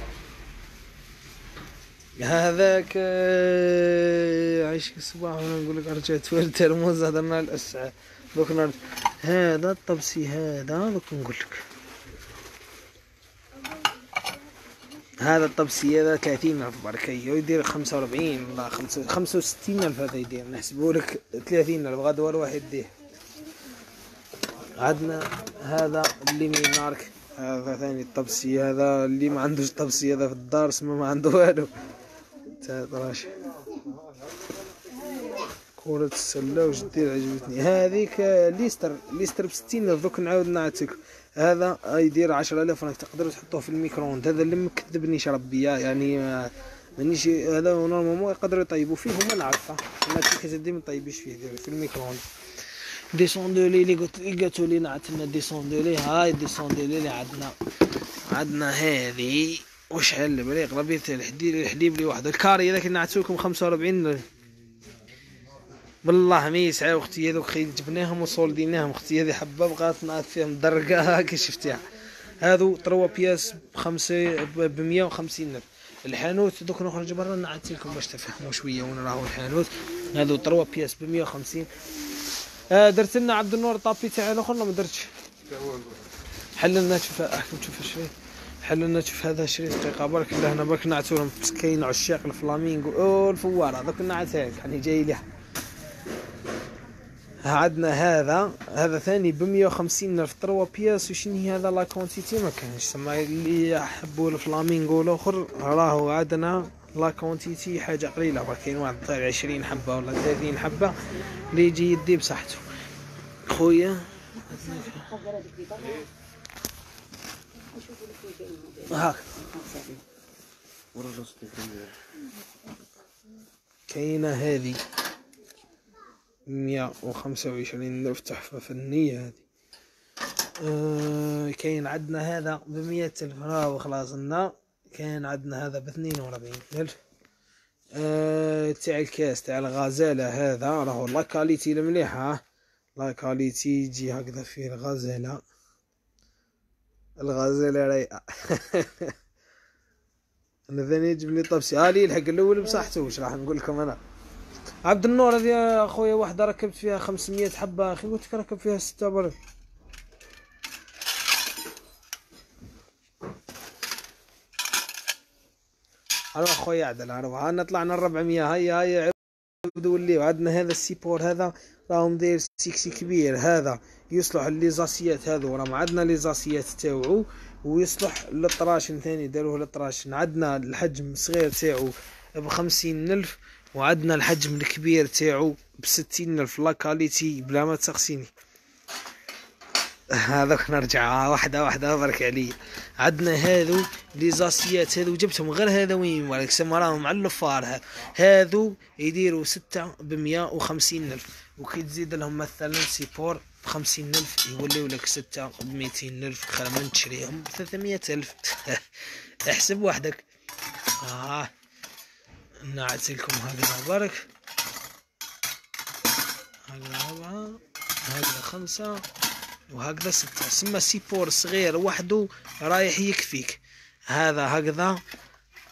A: هذاك آه، عايش الصباح وأنا نقول لك رجعت في ال thermos هضرنا الأسعار. دوك نرد هذا الطبسي هذا دوك نقول لك. هذا الطبسي هذا 30 ألف بركية ويدير 45 ولا 65 ألف هذا يدير. نحسبه لك 30 ألف. غدوة الواحد يديه. عندنا هذا اللي من نارك هذا ثاني الطبسي هذا اللي ما عندوش طبسي هذا في الدار اسمه ما عنده والو. تاع طراش كرة السلة دير عجبتني. هذيك ليستر ليستر بستين دوك نعاود نعطيك هذا يدير عشرة آلاف فرانك تقدروا تحطوه في الميكرووند هذا اللي مكذبنيش ربي يعني ما- مانيش هذا نورمالمون يقدروا يطيبوا فيه وما نعرفه ما كتدي ما طيبيش فيه ديروا في الميكرووند ديسوندولي اللي قلت اللي قالتوا لي نعطينا ديسوندولي هاي ديسوندولي اللي عندنا عندنا هذه. وشحال البريق؟ ربيع تاع الحديد الحليب لي واحد الكاري هذاك اللي نعطيكم 45 بالله ما يسعى أختي هذوك خي جبناهم وصولديناهم. أختي هذه حبة بغات نعرف فيهم درقه كي شفتيها. هذو trois pièces بخمسة ب 150 الف الحانوت دوك نخرج برا نعطي لكم باش تفهموا شوية وين راهو الحانوت. هذو trois pièces ب 150 آه درت لنا عبد النور tapis تاعي الأخر ما درتش؟ حل لنا شوف أحكم شوف شريت حل لنا شوف هذا شريت دقيقة. برك الله هنا برك نعتو لهم عشاق الفلامينغو أو الفواره دوك نعتها يعني جاي لي عندنا هذا. هذا ثاني ب 150 الف trois pièces وشنو هي هذا la quantité ما كانش سما اللي يحبوا الفلامينغو الأخر. راهو عندنا la quantité حاجة قليلة. راه كاين واحد طيب 20 حبة ولا 30 حبة اللي يجي يدي بصحته خويا. هاك كاينة هذه. مية وخمسة وعشرين ألف تحفة فنية هذه. آه كاين عندنا هذا بمية ألف راهو خلاص لنا. كاين عندنا هذا باثنين وربعين ألف. آه تاع الكاس تاع الغزالة هذا راهو la qualité المليحة la qualité يجي هكذا فيه الغزالة. الغزالة رايقة. أنا ثاني يجيب لي طبسي هالي الحق الأول بصحته. وش راح نقول لكم أنا؟ عبد النور هذه يا أخويا واحدة ركبت فيها 500 حبة. أخي قلت لك ركب فيها ستة برد أنا أخويا عدل أنا انا طلعنا ال 400 هيا هيا عبد ولي وعندنا هذا السيبور هذا راهو مدير سيكسي كبير. هذا يصلح ليزاسيات هذو. راه ما عندنا ليزاسيات تاوعو ويصلح للطراشن ثاني. داروه للطراشن. عندنا الحجم الصغير تاعو بخمسين ألف. وعندنا الحجم الكبير تاعو بستين ألف la qualité بلا ما تسقسيني هذاك نرجع واحدة واحدة برك علي عندنا هذو les assiettes هذو جبتهم غير هذا وين؟ ولك سما راهم على الفار. هذو يديروا ستة بمية وخمسين ألف. وكي تزيد لهم مثلا support بخمسين ألف يوليو لك ستة بميتين ألف. خير من تشريهم بثلاثمية ألف. احسب وحدك. آه. نعت لكم هكذا برك هكذا أربعة هكذا خمسة وهكذا ستة. سما سيبور صغير وحده رايح يكفيك. هذا هكذا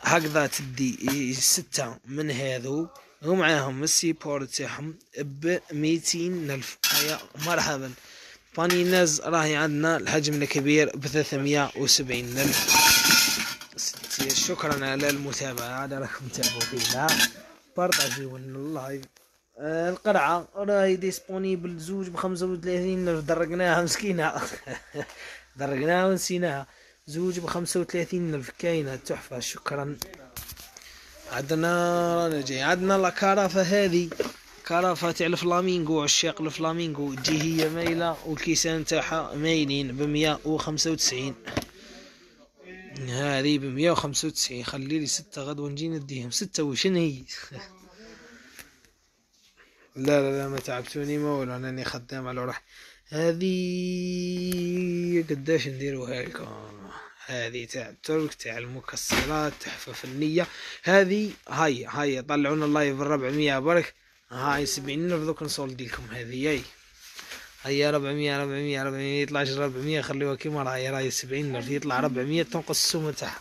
A: هكذا تدي ستة من هذو. ومعاهم السيبور تاعهم ب 200 ألف. هيا مرحبا. بانيناز راهي عندنا الحجم الكبير ب 370 ألف. شكرا على المتابعة على راكم فينا بارطاجيو ال live. آه، القرعة راهي disponible زوج بخمسة وثلاثين درقناها مسكينة. درقناها ونسيناها. زوج بخمسة وثلاثين ألف كاينة تحفة شكرا. عندنا رانا جاي. عندنا la carafe هذه. carafe تاع الفلامينغو عشاق الفلامينغو. تجي هي مايلة والكيسان تاعها مايلين بمية وخمسة وتسعين. هذه وخمسة وتسعين خلي لي ستة غدوة نجي نديهم. ستة وشن هي؟ لا لا لا ما تعبتوني ما ولا انني خدام على روحي. هذه قداش نديروها لكم هذه تاع الترك تاع المكسرات تحفة فنية هذه هاي هاي طلعونا ال live الربعمية برك هاي سبعين ألف دوك نسولدي لكم هذه هيا ربعمية ربعمية ربعمية يطلعش ربعمية خليوها كيما راهي راهي سبعين ألف يطلع ربعمية تنقص السومة تاعها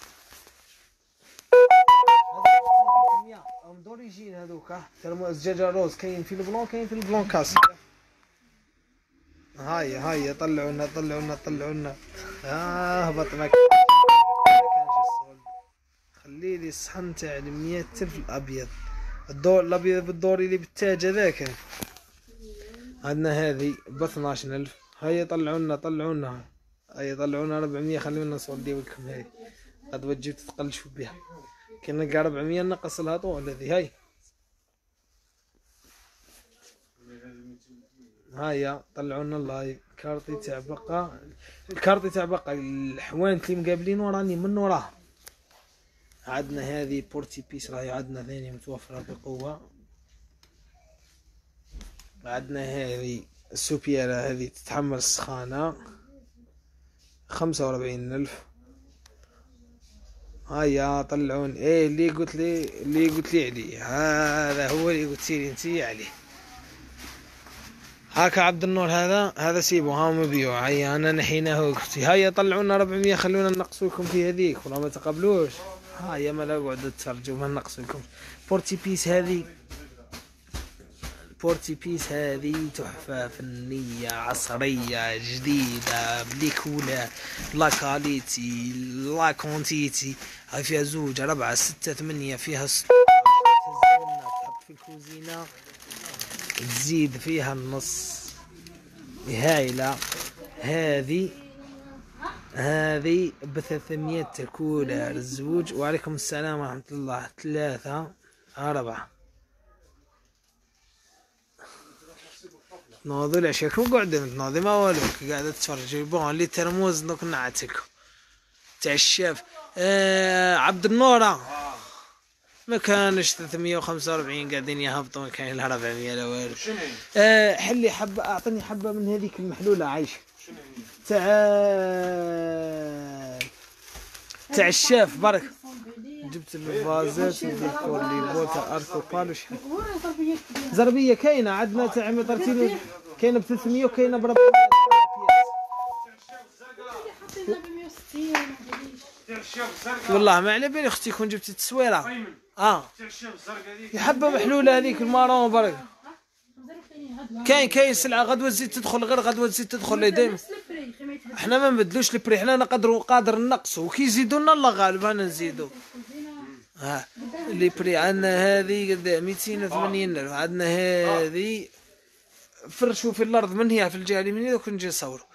A: d'origine هذوك thermos الزجاجة rose كاين في ال blanc كاين في ال blanc كاس هاي هاي طلعونا طلعونا طلعونا آه هبط ما خلي لي الصحن تاع المية ألف الأبيض الدور الأبيض بالدوري اللي بالتاج هذاك عندنا هذه ب 12 ألف هيا طلعونا. طلعونا هيا طلعونا 400 خلونا نصولدي لكم هاي. قد وجبت تقلشوا بها كنا قا 400 نقص لها طول هذه. هاي. هيا طلعونا ال live. quartier تاع بقى. ال quartier تاع بقى الحوانت اللي مقابلين وراني من وراه عندنا هذه porte épices. راهي عندنا ثاني متوفرة بقوة. عندنا هذه ال soupière هذه تتحمل السخانة. خمسة وأربعين ألف. هيا طلعونا اللي قلت لي اللي قلت لي عليه. هذا هو اللي قلت لي أنت عليه. هاكا عبد النور هذا هذا c'est bon ها مبيوع هيا أنا نحيناه وقفتي هيا طلعونا 400 خلونا نقصوا لكم في هذيك. ولا ما تقبلوش. هيا ما لا قعدوا تسرجوا ما نقصوا لكم porte épices هذه porte épices هذه تحفة فنية عصرية جديدة ب les couleurs la qualité la quantité هاي فيها زوج أربعة ستة ثمانية فيها تحط في الكوزينة. تزيد فيها النص. هايلة. هذه هذه ب 300 كولر الزوج وعليكم السلام ورحمة الله. ثلاثة أربعة. تنوضوا العشاكم قعدوا تنوضي ما والو قاعدة تتفرجوا بون اللي ترموز دوك نعتكم تاع الشاف آه عبد النورة. ما كانش 345 قاعدين يهبطوا ما كان الا 400 لا والو؟ آه حلي حبة أعطني حبة من هذيك المحلولة عايش.
B: شنو هي؟
A: تاع تاع الشاف برك جبت الفازات وديكور لي بول تاع أركو بالو شحال
C: وين ضربية كبيرة
A: زربيه كاينة عندنا تاع مطرتين كاينة ب 300 وكاينة ب 400
C: حاطينها ب 160 ما عنديش
B: تاع الشاف الزرقاء
A: والله ما على بالي أختي كون جبتي التصويره
B: آه.
A: حبه محلوله هذيك
C: ال marron برك
A: كاين كاين سلعة غدوه تزيد تدخل غير غدوه تزيد تدخل لي دايما
C: إحنا ما
A: نبدلوش ال prix حنا نقدروا قادر نقصوا وكي يزيدوا لنا الله غالب أنا نزيدوا ها. les prix عندنا هذه قد 280 ألف. عندنا هذه فرشوا في الأرض من هي؟ في الجهة اليمينيه دوك نجي نصوروا.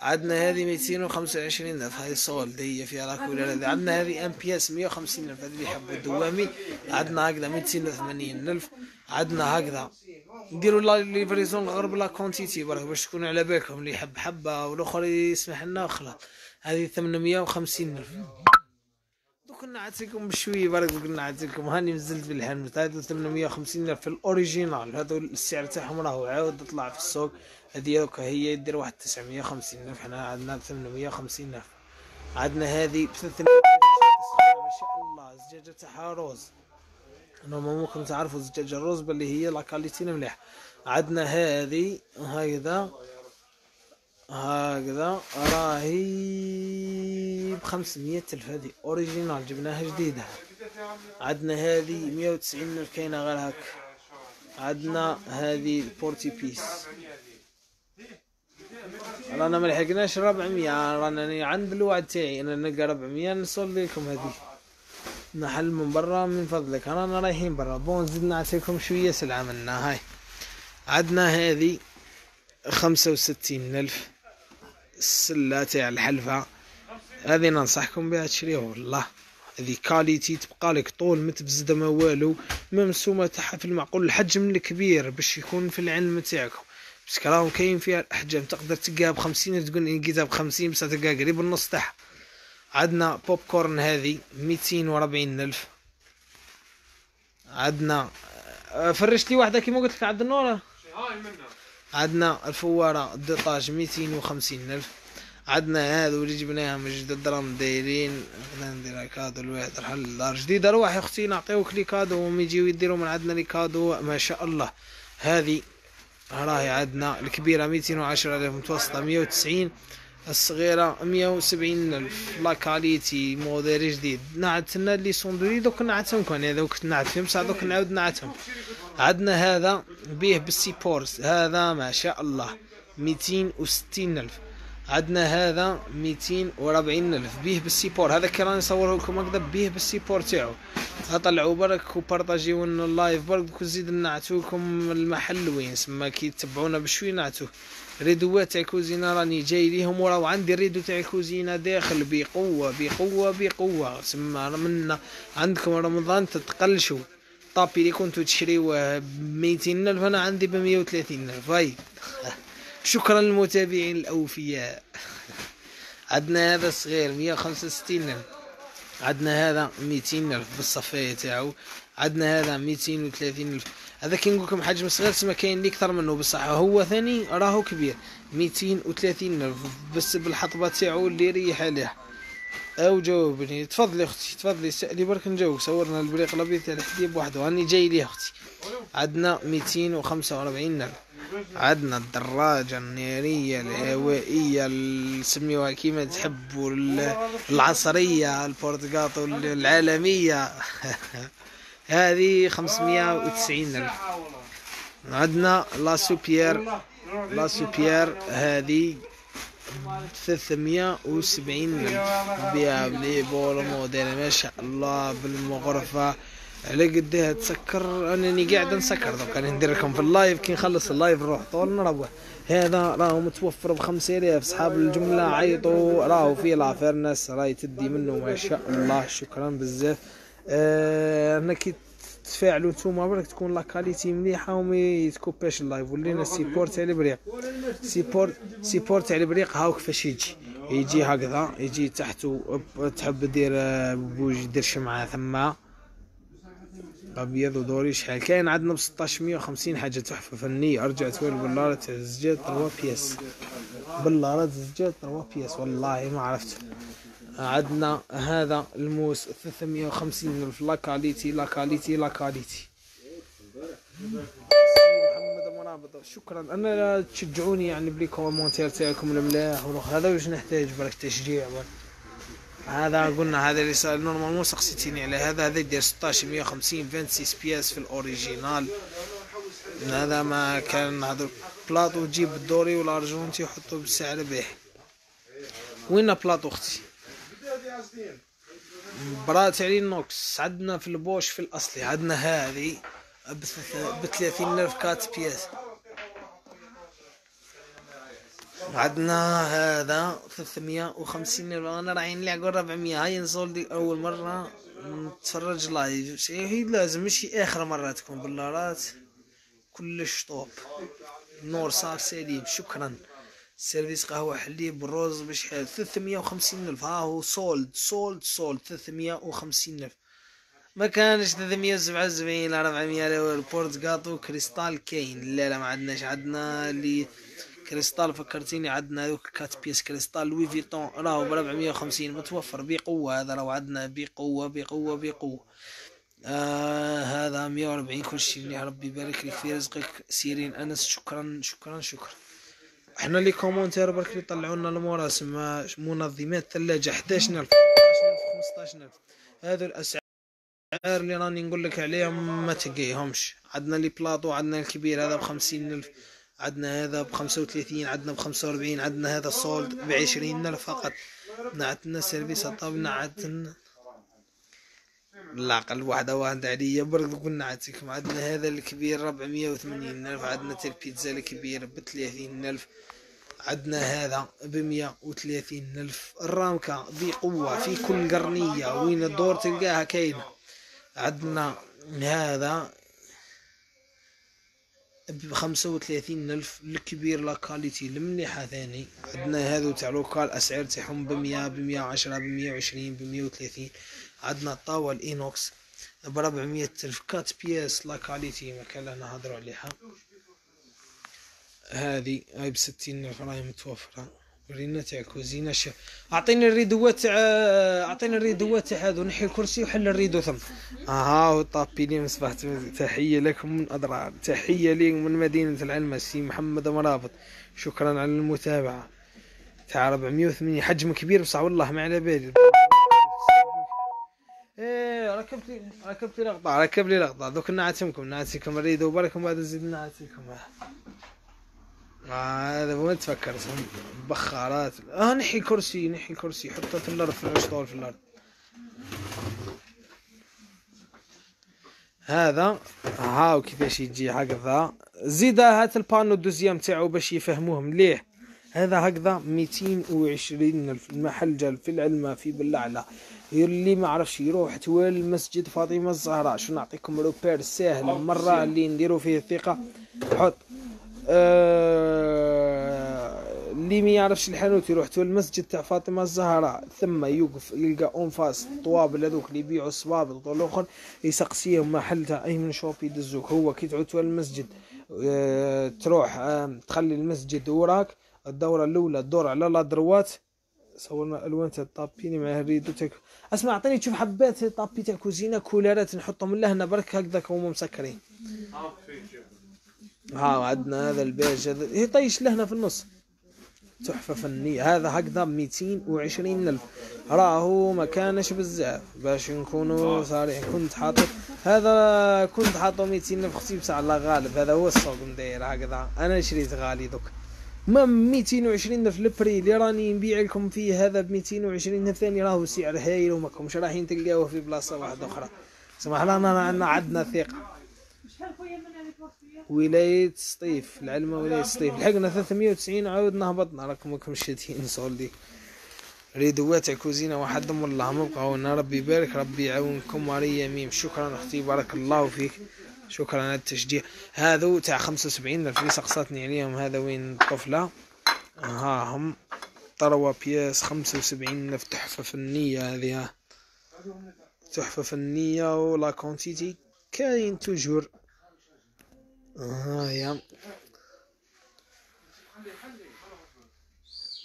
A: عندنا هذه 225 ألف. هذه صول هي فيها la couleur هذه عندنا هذه ام بي اس 150 ألف. هذه اللي يحبوا الدوامي. عندنا هكذا 280 ألف. عندنا هكذا. نديروا la livraison غرب la quantité برك باش تكونوا على بالكم. اللي يحب حبة والاخر يسمح لنا خلاص هذه 850 ألف. دوك نعطيكم بشوية برك دوك نعطيكم هاني نزلت بالحنمت هذا 850 ألف في ال original. هذا السعر تاعهم راهو عاود طلع في السوق. هذه دوك هي يدير واحد 950 ألف. حنا عندنا ب 850 ألف. عندنا هذه ب 300 ما شاء الله. الزجاجة تاعها rose. normal ممكن تعرفوا الزجاجة ال rose باللي هي la qualité مليح. عندنا هذه هكذا هكذا. راهي ب 500 ألف. هذه original جبناها جديدة. عندنا هذه 190 الف كاينة غير هك عندنا هذه porte épices. رانا ما لحقناش 400 رانا عند الوعد تاعي. أنا نلقى 400 نصل لكم هذه. نحل من برا من فضلك. رانا رايحين برا. bon زدنا نعطيكم شوية سلعة منا هاي. عندنا هذه خمسة وستين ألف. السلة تاع الحلفة. هذه ننصحكم بها تشريوها والله. هذه qualité تبقى لك طول ما تبزد ما والو. ممسومة تاعها في المعقول الحجم الكبير باش يكون في العلم تاعكم بس راهم كاين فيها الأحجام تقدر تلقاها بخمسين تقول إن لقيتها بخمسين بس تلقاها قريب النص تاعها. عندنا بوب كورن هذه ميتين وربعين ألف. عندنا آه، فرشت لي واحدة كيما قلت لك عبد النور؟
B: هاي منها.
A: عندنا الفوارة deux étages ميتين وخمسين ألف. عندنا هذو اللي جبناها من جدد درهم دايرين. خلينا ندير cadeau الواحد رحل دار جديدة. روح يا أختي نعطيوك les cadeaux وهم يجيو يديروا من عندنا les cadeaux. ما شاء الله. هذه راهي عندنا الكبيرة ميتين وعشرة ألف متوسطة مية وتسعين. الصغيرة مية وسبعين ألف. la qualité modèle جديد. نعتنا اللي صندوقي دوك نعتهم كان هذوك نعت فيهم بصح دوك نعاود نعتهم. عندنا هذا بيه بال support هذا ما شاء الله ميتين وستين ألف. عندنا هذا ميتين وربعين ألف. بيه بال support هذا كي راني نصوره لكم هكذا بيه بالسيبور تاعو. اطلعوا برك وبارطاجيو ال live برك دوك نزيد نعتوكم المحل وين سما كي تتبعونا بشوي نعتوه. ريدوات تاع الكوزينة راني جاي ليهم وراه عندي ال rideau تاع الكوزينة داخل بقوة بقوة بقوة. سما منا عندكم رمضان تتقلشوا. tapis اللي كنتو تشريوه ب 200 ألف أنا عندي ب 130 ألف. هاي. شكرا للمتابعين الأوفياء. عندنا هذا صغير 165 ألف. عندنا هذا 200 ألف بالصفاية تاعو. عندنا هذا 230 ألف. هذا كي نقول لكم حجم صغير تسمى كاين اللي أكثر منه بصح. هو ثاني راهو كبير 230 ألف. بس بالحطبة تاعو اللي يريح عليه. أو جاوبني. تفضلي أختي تفضلي. سألي برك نجاوب. صورنا البريق الأبيض تاع الحديد بوحده راني جاي ليه أختي. عندنا 245 ألف. عندنا الدراجة النارية الهوائية ال- سميوها كيما تحبوا ال- العصرية ال porte-gâteau العالمية. هذه 590 ألف. عندنا la soupière la soupière هذه 370 ألف. بها ب les bols modèle ما شاء الله بالمغرفة. على قدها تسكر أنني قاعد نسكر دوك أنا ندير لكم في ال live. كي نخلص ال live نروح طول نروح. هذا راهو متوفر ب 5000 صحاب الجملة عيطوا راهو فيه لافيرنس راهي تدي منه ما شاء الله. شكرا بزاف. أنا كي تفاعلوا نتوما برك تكون la qualité مليحة وما يتكوباش ال live. ولينا ال support تاع البريق. support support تاع البريق هاو كيفاش يجي. يجي هكذا يجي تحته تحب دير آه، بوج دير شمعة ثما أبيض و doré شحال. كاين عندنا ب 1650 حاجة تحفة فنية. أرجع تولي بلارة تاع الزجاج 3 pièces. بلارة الزجاج 3 pièces. والله ما عرفت. عندنا هذا الموس 350 ألف. la qualité la qualité la qualité. محمد مرابط شكرا. أنا تشجعوني يعني ب les commentaires تاعكم الملاح هذا واش نحتاج برك تشجيع برك؟ هذا قلنا هذا اللي صار نورمال مو سقسيتيني على هذا هذا يدير 16 150 26 بياس في الأوريجينال. هذا ما كان هذا بلاطو تجيب الدوري والارجنتي يحطوه بالسعر به وين بلاطو أختي؟ برات علي نوكس عندنا في البوش في الأصلي. عندنا هذه ب 30 ألف كات بياس عندنا هذا 350 الف أنا رايحين نلعب 400 هاي نصول أول مرة. نتفرج لايف هي لازم مش آخر مرة تكون باللارات. كلش طوب النور صار سليم. شكرا. سيرفيس قهوة حليب بالروز بشحال 350 ألف. ها هو سولد سولد سولد 350 ألف. ما كانش 377 ل 400 البورت قاطو كريستال كاين. لا لا ما عندناش. عندنا اللي cristal فكرتيني عندنا هذوك quatre pièces cristal Louis Vuitton. راهو ب 450 متوفر بقوة. هذا راهو عندنا بقوة بقوة بقوة. آه هذا 140 كل شيء يا ربي. يبارك لك في رزقك. سيرين أنس. شكرا شكرا شكرا. إحنا les commentaires برك اللي طلعوا لنا المراسم منظمات ثلاجه 11000 15000 15000 هذو الأسعار اللي راني نقول لك عليهم ما تلقيهمش. عندنا les plateaux عندنا الكبير هذا ب 50000 عندنا هذا ب 35 عندنا ب 45 عندنا هذا solde ب 20000 فقط. عندنا service الطابع عندنا العقل واحدة واحدة عليا برك قلنا عاتيكم عندنا هذا الكبير ربعمية وثمانين ألف عندنا البيتزا الكبير بثلاثين ألف عندنا هذا بمية وثلاثين ألف. الرامكة بقوة في كل قرنية وين الدور تلقاها كاينة. عندنا هذا بخمسة وثلاثين ألف الكبير la qualité المليحة ثاني. عندنا هذو تاع local أسعار تاعهم بمية بمية وعشرة بمية وعشرين بمية وثلاثين. عندنا الطاوة ال inox بربعمية ألف quatre pièces la qualité ما كان لنا نهضروا عليها. هذه هاي بستين ألف راهي متوفرة. ورينا تاع كوزينة. شا أعطيني الريدوات تاع أعطيني الريدوات تاع هذو نحي الكرسي وحل ال rideau ثم أها و tapis لي مصباح. تحية لكم من أدرار تحية لي من مدينة العلمة سي محمد مرابط. شكرا على المتابعة. تاع 480 حجم كبير بصح والله ما على بالي. ركبت لي ركبت لي لقطة ركب لي لقطة. دوك نعتمكم نعتكم ال rideau وبركم بعد نزيد نعتكم هذا وين تفكر؟ بخارات. آه نحي كرسي نحي كرسي. حطه في الأرض في الاسطول في الأرض. هذا هاو كيفاش يجي هكذا. زيد هات البانو دوزيام تاعو باش يفهموه مليح هذا هكذا 220 الف المحل جال في العلمة في بلعلة اللي ما عرفش يروح توال مسجد فاطمة الزهراء. شو نعطيكم روبير ساهل مرة اللي نديرو فيه الثقة. حط. آه اللي ما يعرفش الحانوت يروح تو المسجد تاع فاطمة الزهراء. ثم يوقف يلقى en face الطوابل هذوك اللي يبيعوا الصوابط الآخر يسقسيهم محل تاع أيمن شوب يدزوك. هو كي تعود تو المسجد آه تروح آه تخلي المسجد وراك. الدورة الأولى الدور على la droite صورنا ألوان تاع الطابيني مع ال rideau تاع أسمع أعطيني تشوف حبات tapis تاع كوزينة كولارات نحطهم لهنا برك هكذاك هما مسكرين. ها عندنا هذا البيج هذا هي طيش لهنا في النص. تحفة فنية. هذا هكذا ميتين وعشرين ألف. راهو ما كانش بزاف. باش نكونوا صريح كنت حاطط هذا كنت حاطه ميتين ألف أختي بصح الله غالب. هذا هو السوق مداير هكذا. أنا شريت غالي دوك. ما 220 ألف ال prix اللي راني نبيع لكم فيه هذا ب 220 الثاني راهو سعر هايل وماكمش رايحين تلقاوه في بلاصة واحدة أخرى. سمح لنا عندنا عندنا
C: ثقة.
A: ولاية سطيف العلمة ولاية سطيف. لحقنا 390 عاودنا هبطنا راكم راكم شادين سولدي ريدوات تاع كوزينة وحدهم والله. ما بقاونا ربي يبارك ربي يعاونكم ماريا ميم شكرا أختي بارك الله فيك. شكرا على التشجيع. هذو تاع 75 الف اللي سقساتني عليهم. هذا وين الطفلة ها هم. طروة بياس 75 الف تحفة فنية هذه. ها. تحفة فنية و la quantité كاين toujours هايا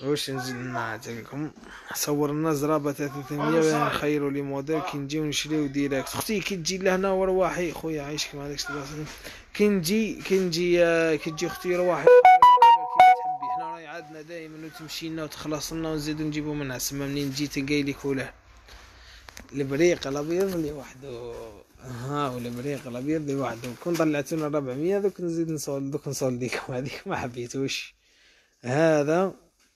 A: واش نزيد نعطيكم صورنا زرابة 300 خيروا les modèles كي نجيو نشريو directe. أختي كي تجي لهنا ورواحي خويا عايشك ما عليكش تباسل كي نجي كي نجي آه، كي تجي أختي رواحي. تحبي حنا راهي عادنا دائما وتمشي لنا وتخلص لنا ونزيدو نجيبو منها. سما منين جي تلقاي les couleurs البريق الأبيض اللي وحده ها والبريق الأبيض اللي وحده كون طلعتونا 400 دوك نزيد نصول دوك نصول ديكم. هذيك ما حبيتوش. هذا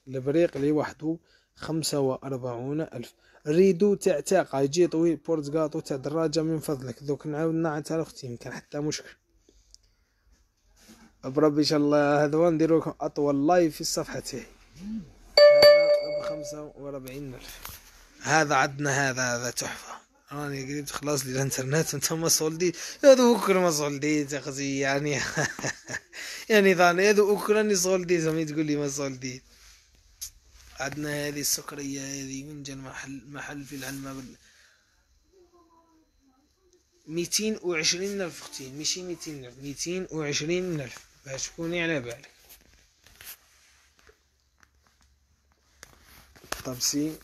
A: البريق اللي وحده خمسة وأربعون ألف. rideau تاع تاقة يجي طويل porte-gâteau تاع دراجة من فضلك. دوك نعاود نعت على أختي يمكن حتى مشكل. بربي إن شاء الله هذا نديرو لكم أطول live في الصفحة. تاعي بخمسة وأربعين ألف. هذا عندنا هذا هذا تحفة. راني قريب خلاص لي الانترنت وانت ما صولدي. هذا بكره ما صولديت يا خزي يعني يعني ثاني هذا بكره راني صولديت تقول لي ما صولديت عندنا هذه السكرية هذه من جا المحل محل في العلمة بال ميتين وعشرين ألف أختي ماشي ميتين ألف ميتين وعشرين ألف باش تكوني على بالك. طبسي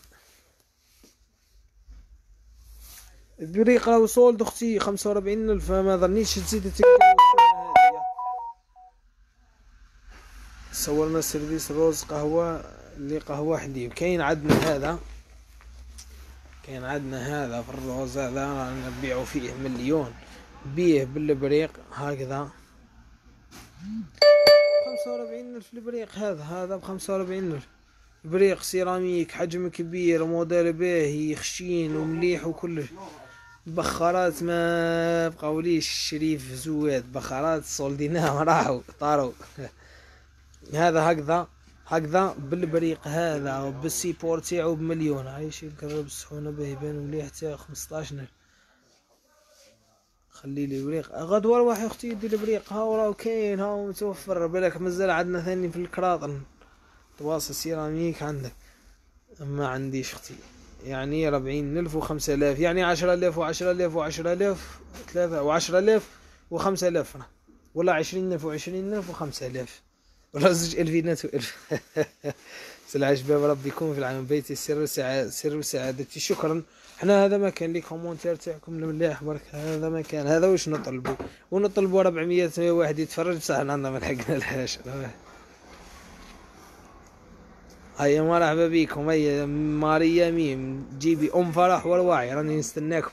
A: البريق راه وصول أختي خمسة وأربعين ألف ما ظنيتش تزيد صورنا service rose قهوة. اللي قهوة حليب كاين عندنا هذا؟ كاين عندنا هذا في ال rose هذا رانا نبيعو فيه مليون. بيه بالبريق هكذا. خمسة وأربعين ألف البريق هذا هذا بخمسة وأربعين ألف. بريق سيراميك حجم كبير موديل باهي خشين ومليح وكلش بخارات ما بقاوليش شريف زواد بخارات صولديناهم راحوا طاروا. هذا هكذا. هكذا بالبريق هذا وبالسيبور تاعو بمليون عايش يقرب السخونة به يبان مليح تاعو خمسطاش نلف خلي لي بريق. غدوة يا أختي دير بريق. ها وراه كاين ها متوفر. بالك مازال عندنا ثاني في الكراطن تواصل سيراميك عندك. ما عنديش أختي. يعني ربعين ألف وخمسة آلاف. يعني عشرة آلاف وعشرة آلاف وعشرة آلاف ثلاثة وعشرة آلاف وخمسة آلاف. ولا عشرين ألف وعشرين ألف وخمسة آلاف. ولا زوج ألفينات وألف سلعة شباب يكون في العام بيتي. سر سعادة سر سعادتي. شكرا. إحنا هذا ما كان les commentaires تاعكم المليح برك هذا ما كان. هذا واش نطلبوا ونطلبوا 400 واحد يتفرج. بصح عندنا ما لحقنا الحاجة. هيا مرحبا بكم. هيا ماريا ميم. جيبي أم فرح والواعي راني نستناكم.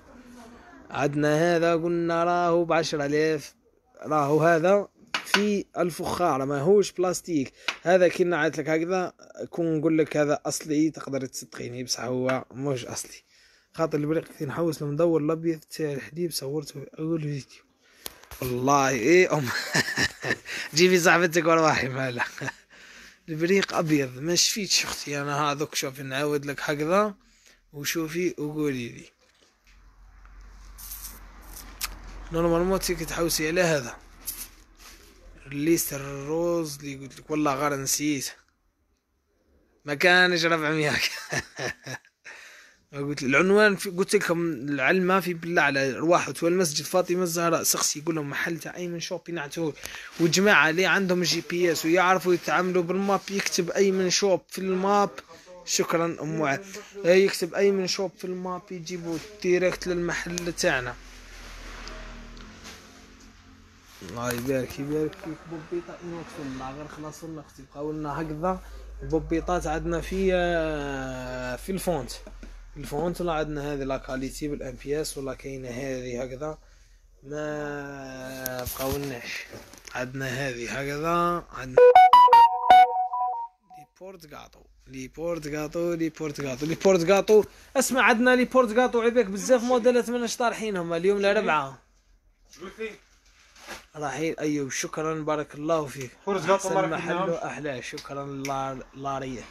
A: عندنا هذا قلنا راهو بعشرة آلاف. راهو هذا. في الفخار ما هوش بلاستيك. هذا كي نعيط لك هكذا كون نقول لك هذا أصلي تقدر تصدقيني بصح هو مش أصلي. خاطر البريق كي نحوس المدور الأبيض تاع الحليب صورته أول فيديو. والله إيه أم. جيبي صاحبتك وروحي مالا البريق أبيض ما شفيتش أختي أنا هذوك شوفي نعاود لك هكذا وشوفي وقولي لي. normalement تيك تحوسي على هذا. ال liste ال rose اللي قلت لك. والله غير نسيت. ما كانش 400 ما قلت العنوان في قلت لكم العلمه في بالله على رواح تو المسجد فاطمة الزهراء سقسي يقول لهم محل تاع ايمن شوب ينعتوه وجماعه اللي عندهم GPS ويعرفوا يتعاملوا بال map يكتب ايمن شوب في ال map. شكرا ام يكتب ايمن شوب في ال map يجيبوا direct للمحل تاعنا. الله يبارك يبارك فيك. بوبيطة إنوك في الله غير خلصنا أختي بقاو لنا هكذا. بوبيطات عندنا في آه، في الفونت. الفونت ولا عندنا هذه لا كاليتي بالام بي اس ولا كاينة هذه هكذا. ما بقاولناش. عندنا هذه هكذا. عندنا لي بورت غاطو لي بورت غاطو لي بورت غاطو لي بورت غاطو اسمع عندنا لي بورت غاطو عباك بزاف موديلات ماناش طارحينهم اليوم الاربعاء راحين ايوب شكرا بارك الله فيك.
B: بورت غاطو
A: أحسن
B: بارك
A: محل
B: الله.
A: أحلى شكرا لار- لاري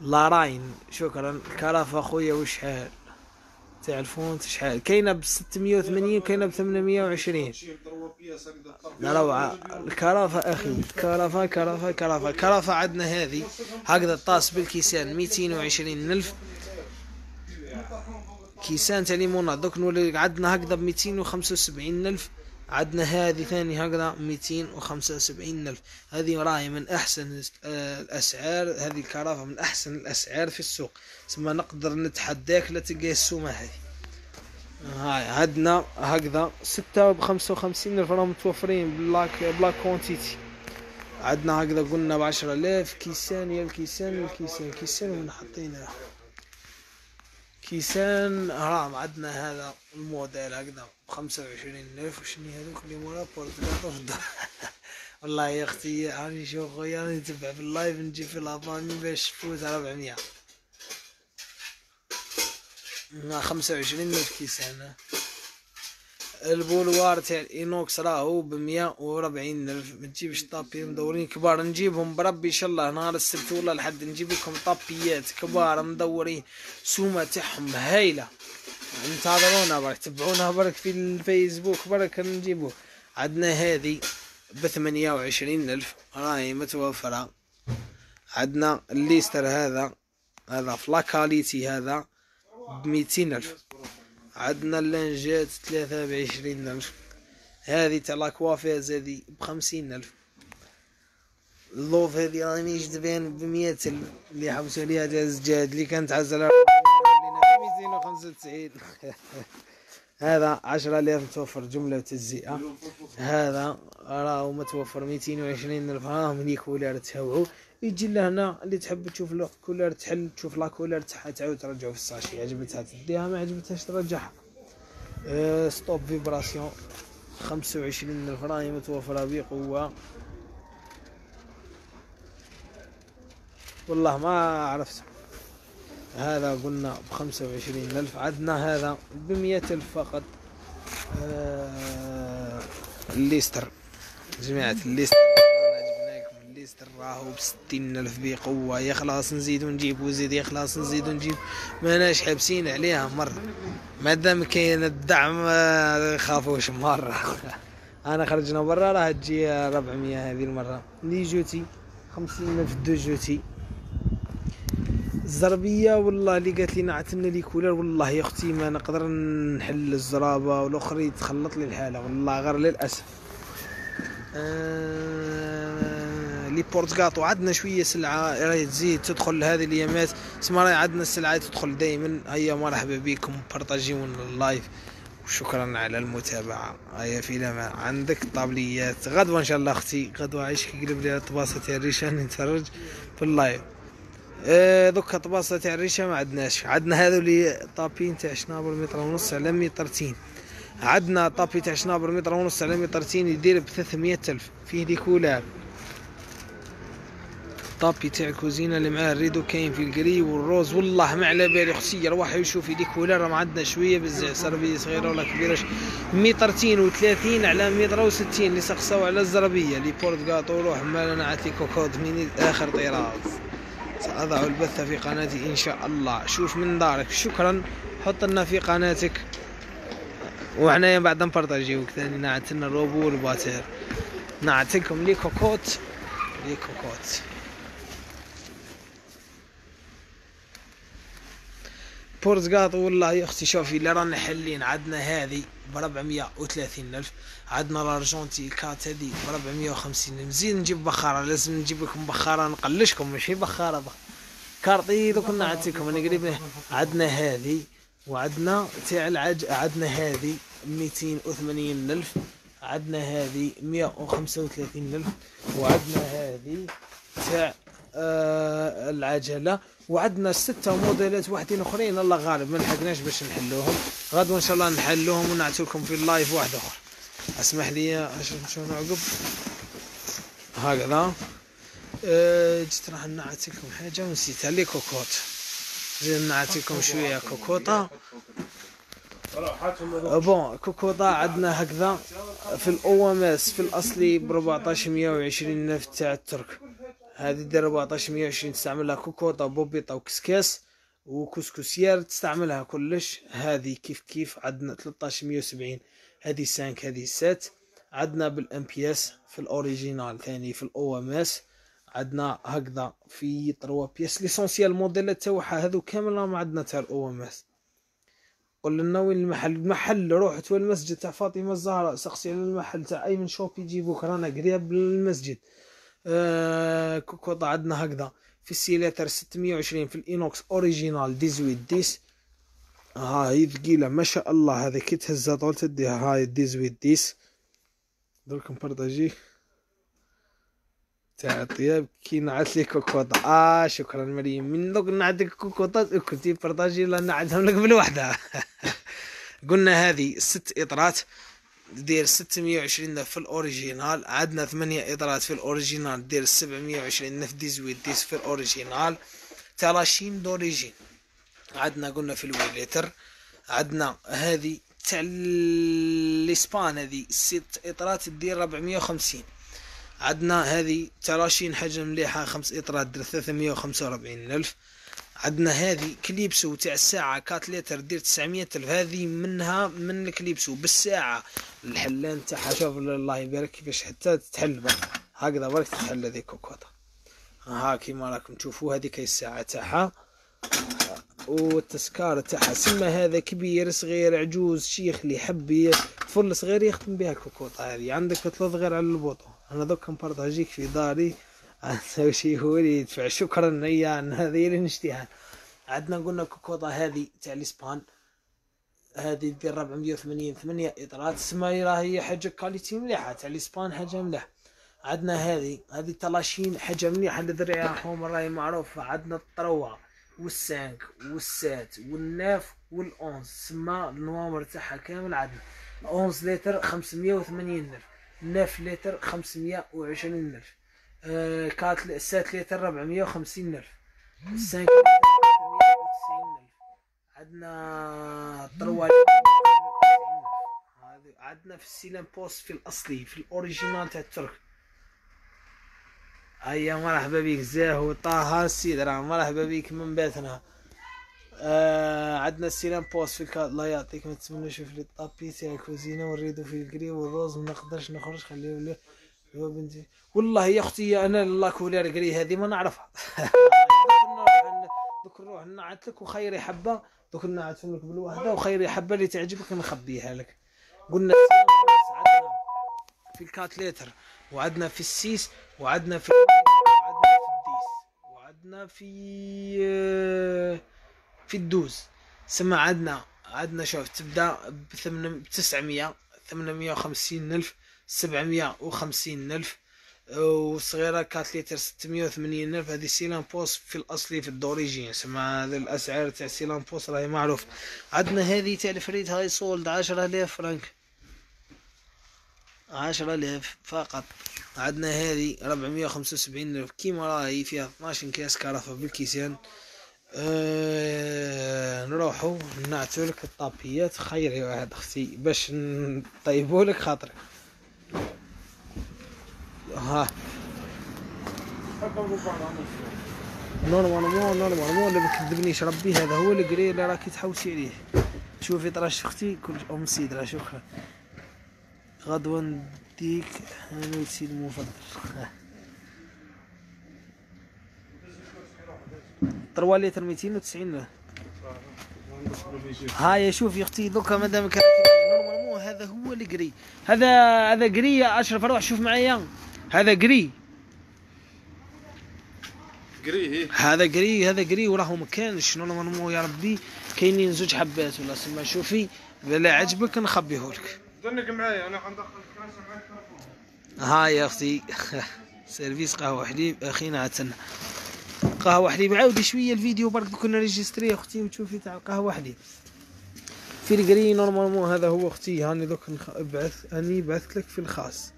A: لاراين شكرا. كرافه اخويا وشحال تاع الفونت شحال كاينة ب 680 كاينة ب 820 لا روعة. الكرافة أخي الكرافة كرافة كرافة الكرافة عندنا هذه. هكذا الطاس بالكيسان 220 ألف. كيسان تاع ليمونات دوك نولي عندنا هكذا ب 275 ألف. عندنا هذه ثاني هكذا 275 ألف. هذه راهي من أحسن الأسعار هذه ال carafe من أحسن الأسعار في السوق. ثم نقدر نتحداك لا تلقى السومة هذه. هاي عندنا هكذا ستة بخمسة وخمسين ألف راهم متوفرين بلاك بلاك quantité عندنا هكذا قلنا بعشرة آلاف كيسان يا الكيسان الكيسان كيسان وين حطيناه كيسان راهم عندنا هذا الموديل هكذا بخمسة وعشرين ألف وشني هذوك اللي مورا؟ بورتغال والله يا أختي راني شوف خويا راني نتبع في ال live نجي في la famille باش تفوت 400 خمسة وعشرين ألف كيسان. ال bouilloire تاع ال inox راهو بمية وربعين ألف. ما تجيبش tapis مدورين كبار. نجيبهم بربي إن شاء الله نهار السبت ولا الحد نجيب لكم طابيات كبار مدورين. سومة تاعهم هايلة. انتظرونا برك تبعونا برك في الفيسبوك برك نجيبو. عندنا هذه بثمانية وعشرين ألف. راهي متوفرة. عندنا الليستر هذا هذا فلاكاليتي هذا بميتين ألف. عندنا اللانجات ثلاثة بعشرين ألف. هذه تاع لاكوافيز هذه بخمسين ألف. اللوف هذه راني جدبان بمية ألف اللي حبسوا ليها الزجاج اللي كانت عزلة. ميتين وخمسة وتسعين. هذا عشرة آلاف متوفر جملة وتجزئة هذا راهو متوفر ميتين وعشرين ألف. راهم les couleurs تاعو. يجي لهنا اللي تحب تشوف la couleur تحل تشوف la couleur تاعها تعاود ترجعو في ال sachet. عجبتها تديها ما عجبتهاش ترجعها. stop vibration خمسة وعشرين ألف. راهي متوفرة بقوة. والله ما عرفت. هذا قلنا بخمسة وعشرين ألف عندنا هذا بمية ألف فقط. آه الليستر جماعة الليستر. الليستر راهو بستين ألف بقوة يا خلاص نزيدو نجيب وزيد يا خلاص نزيدو نجيب. ماناش حابسين عليها مرة. مادام كاين الدعم آه، خافوش مرة. أنا خرجنا برا راه تجي ربعمية هذه المرة. لي جوتي خمسين ألف دو جوتي. الزربية والله اللي قالت لي نعتمنا les couleurs والله يا أختي ما نقدر نحل الزرابة والاخر يتخلط لي الحالة والله غير للأسف. آه les porte-gâteaux عندنا شوية سلعة راهي تزيد تدخل هذه الأيامات اسمها راهي عندنا السلعة تدخل دايما. هيا مرحبا بكم بارطاجيو ال live. وشكرا على المتابعة. هيا في الأمان عندك طابليات. غدوة إن شاء الله أختي. غدوة عيش قلب لي طباسة الريشة نتفرج في ال live دوكا طباسة تاع الريشة ما عندناش عندنا هذو اللي طابين تاع chambre متر ونص على مترتين عندنا tapis تاع chambre متر ونص على مترتين يدير ب 300 ألف. فيه des couleurs tapis تاع الكوزينه اللي معاه ال rideau كاين في ال gris وال rose. والله ما على بالي أختي روح يشوف يديك ولا راه عندنا شوية بزاف. سربية صغيرة ولا كبيرة. مترتين وثلاثين على متر وستين. اللي سقساو على الزربية. les porte-gâteaux روح. مالنا نعطي كوكود من اخر طراز سأضع البث في قناتي إن شاء الله. شوف من دارك. شكرا. حط لنا في قناتك. وحنايا بعد نبارطاجيوك ثاني. نعتلنا الروبو والباتير. نعطيكم لي كوكوت بورتغاط والله يا أختي شوفي اللي رانا حلين عندنا هذه ب 430 ألف عندنا الارجنتي كات هذه ب 450 الف نزيد نجيب بخارة لازم نجيب لكم بخارة نقلشكم ماشي بخارة. بخ... كارطي دوك نعطيكم أنا قريب عندنا هذه وعندنا تاع العج عندنا هذه 280 ألف عندنا هذه 135 ألف وعندنا هذه تاع العجلة. وعندنا ستة موديلات واحدين أخرين. الله غالب ما لحقناش باش نحلوهم. غدوه إن شاء الله نحلوهم ونعطي لكم في اللايف واحد آخر. اسمح لي شنو عقب هكذا. أه جيت راح نعت لكم حاجة ونسيتها لي كوكوط زين نعت لكم شوية كوكوطة. أه بون كوكوطة عندنا هكذا. في الأو إم إس في الأصلي ب 1420 نف تاع الترك. هذه دير 1420 تستعملها كوكوطه وبوبيطه وكسكاس وكسكسيار تستعملها كلش. هذه كيف كيف؟ عندنا 1370 هذه 5 هذه 7 عندنا بالام بي اس في ال original ثاني في الأو إم إس. عندنا هكذا في trois pièces l'essentiel موديل تاعها هذو كامل راهم عندنا تاع الأو إم إس. قول لنا وين المحل المحل روحت المسجد تاع فاطمة الزهراء سقسي على المحل تاع ايمن شوب يجيبوك رانا قريب للمسجد. آه كوكوطا عندنا هكذا. في ال six litres 620 في ال inox original 18 dix هاي ثقيلة ما شاء الله هذا كي تهزها طول تديها. هاي 18 dix درك نبارطاجي تاع الطياب كي نعت لي كوكوطا آه شكرا مريم. من دوك نعدك كوكوطا كنتي بارطاجي لا نعدهم لك بالوحدة. قلنا هذه ست إطرات. دير 620 نف في ال original عندنا ثمانية اطرات في ال original دير 720 نف dix-huit dix في ال original. تلاشين دوريجين. عندنا قلنا في الويليتر عندنا هذه تاع الاسبان هذه ست اطرات دير 450 عندنا هذه تراشين حجم مليحة خمس اطرات دير 345 الف عندنا هذه كليبسو تاع الساعة كات لتر دير 900 ألف. هذه منها من الكليبسو بالساعة. الحلان تاعها شوف الله يبارك كيفاش حتى تتحل بقى. هكذا برك تتحل هذيك كوكوطة ها كيما راكم تشوفوا هذيك الساعة تاعها. والتسكار تاعها سما هذا كبير صغير عجوز شيخ اللي يحب طفل صغير يخدم بها الكوكوطة هذه. عندك ثلاث غير على ال bouton. أنا دوك نبارطاجيك في داري. نسوي شي هو اللي يدفع. شكرا يا هذه اللي نشتيها عندنا قلنا كوكوطة هذه تاع الاسبان هذه دير 480 ثمانية. اطرات سما راهي حاجة qualité مليحة. تاع الاسبان حاجة مليحة. عندنا هذه. هذه تلاشين اللي ذريعة حوم راهي معروفة. عندنا الطروة والسانك والسات والناف والأونز سما النوامر تاعها كامل عندنا أونز لتر 580 نف ناف لتر 520 نف آه كات السات لتر 450 نف السانك لتر 390 نف عندنا طروة هذه عندنا في ال Silampos في الأصلي في ال original تاع الترك. هيا مرحبا بيك زاهو طه السيدرا مرحبا بيك من بيتنا. آه عندنا ال Silampos في ال quatre الله يعطيك ما تسمى نشوف لي ال tapis تاع الكوزينه وال rideau في ال gris وال rose ما نقدرش نخرج خليه بنتي. والله يا أختي أنا la couleur gris هذه ما نعرفها. دوك نروح نعت لك وخيري حبة. دوك نعت لك بالوحدة وخيري حبة اللي تعجبك نخبيها لك. قلنا عندنا في ال quatre litres وعدنا في ال six وعدنا في وعدنا في ال dix وعدنا في في ال douze. سما عدنا عدنا شوف تبدأ ب 900 850 ألف. 750 ألف وصغيرة quatre litres 680 ألف. هذه Silampos في الأصلي في ال d'origine سما هذه الأسعار تاع Silampos راهي معروف. عندنا هذه تاع الفريد هاي سولد 10000 فرنك عشرة آلاف فقط. عندنا هذه ربعمية وخمسة وسبعين ألف. كيما راهي فيها 12 كاس كرفة بالكيسان أه نروحو نعتو لك الطابيات خيري واحد أختي باش نطيبو لك خاطرك. ها. نورمالمون نورمالمون لا ما تكذبنيش ربي هذا هو القري اللي راكي تحوسي عليه. شوفي طراش أختي كل أم سيدرا شكرا. غدوة نديك أنا السيد المفضل. طروا لتر 290 هاي شوف يا أختي دوكا مادام كان هذا هو القري هذا هذا قري أشرف روح شوف معايا. هذا gris
B: gris
A: هذا gris هذا gris وراه ما كانش normalement يا ربي؟ كاينين زوج حبات ولا سما. شوفي بلا عجبك نخبيهولك
B: donc معايا أنا حندخل الكراسة مع التليفون.
A: هاي يا أختي. service قهوة حليب أخينا عتنا قهوة حليب عاودي شوية الفيديو برك كنا ريجستري يا أختي وتشوفي تاع القهوه حليب في ال gris normalement هذا هو أختي. هاني دوك نخ- بعث اني بعثت لك في الخاص.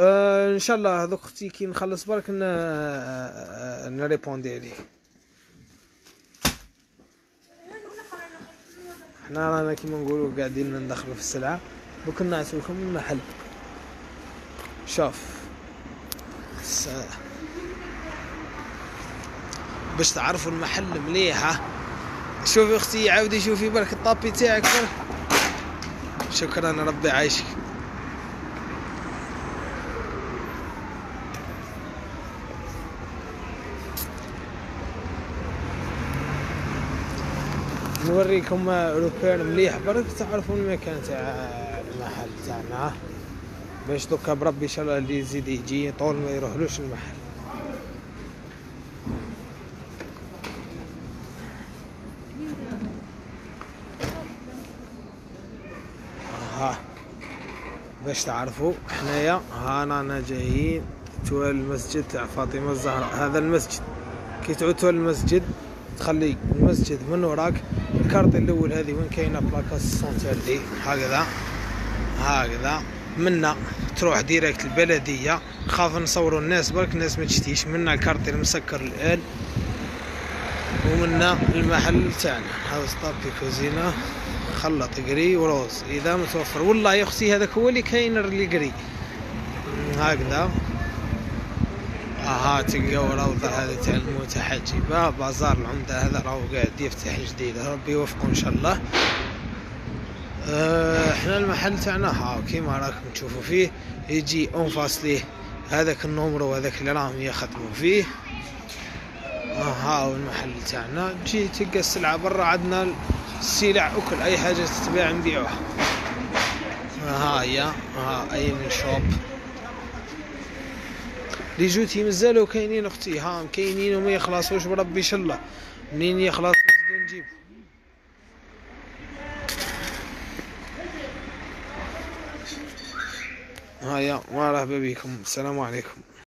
A: آه إن شاء الله هذوك أختي كي نخلص برك ن... آه، نريبوندي عليه حنا رانا كيما نقولوا قاعدين ندخلوا في السلعة. دوك نعسو لكم المحل شوف. باش تعرفوا المحل مليح ها. شوفي أختي عاودي شوفي برك الطابي تاعك. شكرا ربي عايشك نوريكم روبير مليح. برك تعرفوا المكان تاع المحل تاعنا؟ باش دوكا بربي إن شاء الله اللي يزيد يجي طول ما يروحلوش المحل. ها باش تعرفوا حنايا ها رانا جايين توال المسجد تاع فاطمة الزهراء. هذا المسجد. كي تعود توال المسجد تخلي المسجد من وراك الكارت الأول هذه وين كاينة؟ بلاكا centre دي هكذا. هكذا. منا تروح direct البلدية. خاف نصوروا الناس برك الناس ما تشتيش. منا الكارت المسكر الآن. ومنا المحل تاعنا. هذا ستابي كوزينه خلط قري وروز إذا متوفر. والله يا أختي هذاك هو اللي كاين اللي قري هكذا. أها تلقاو روضة هذا تاع المتحجبة بازار العمدة هذا راهو قاعد يفتح جديد. ربي يوفقه إن شاء الله. أه إحنا المحل تاعنا ها كيما راكم تشوفوا فيه يجي أون فاس ليه هذاك النومرو هذاك اللي راهم يخدموا فيه. ها المحل تاعنا. تجي تلقى السلعة برا عندنا السلع وكل أي حاجة تتباع نبيعوها. ها هي ها أي من شوب. لي جوتي مازالو كاينين أختي. ها كاينين وما يخلصوش بربي شله منين يخلص؟ نزيدو نجيب. هيا مرحبا بكم. السلام عليكم.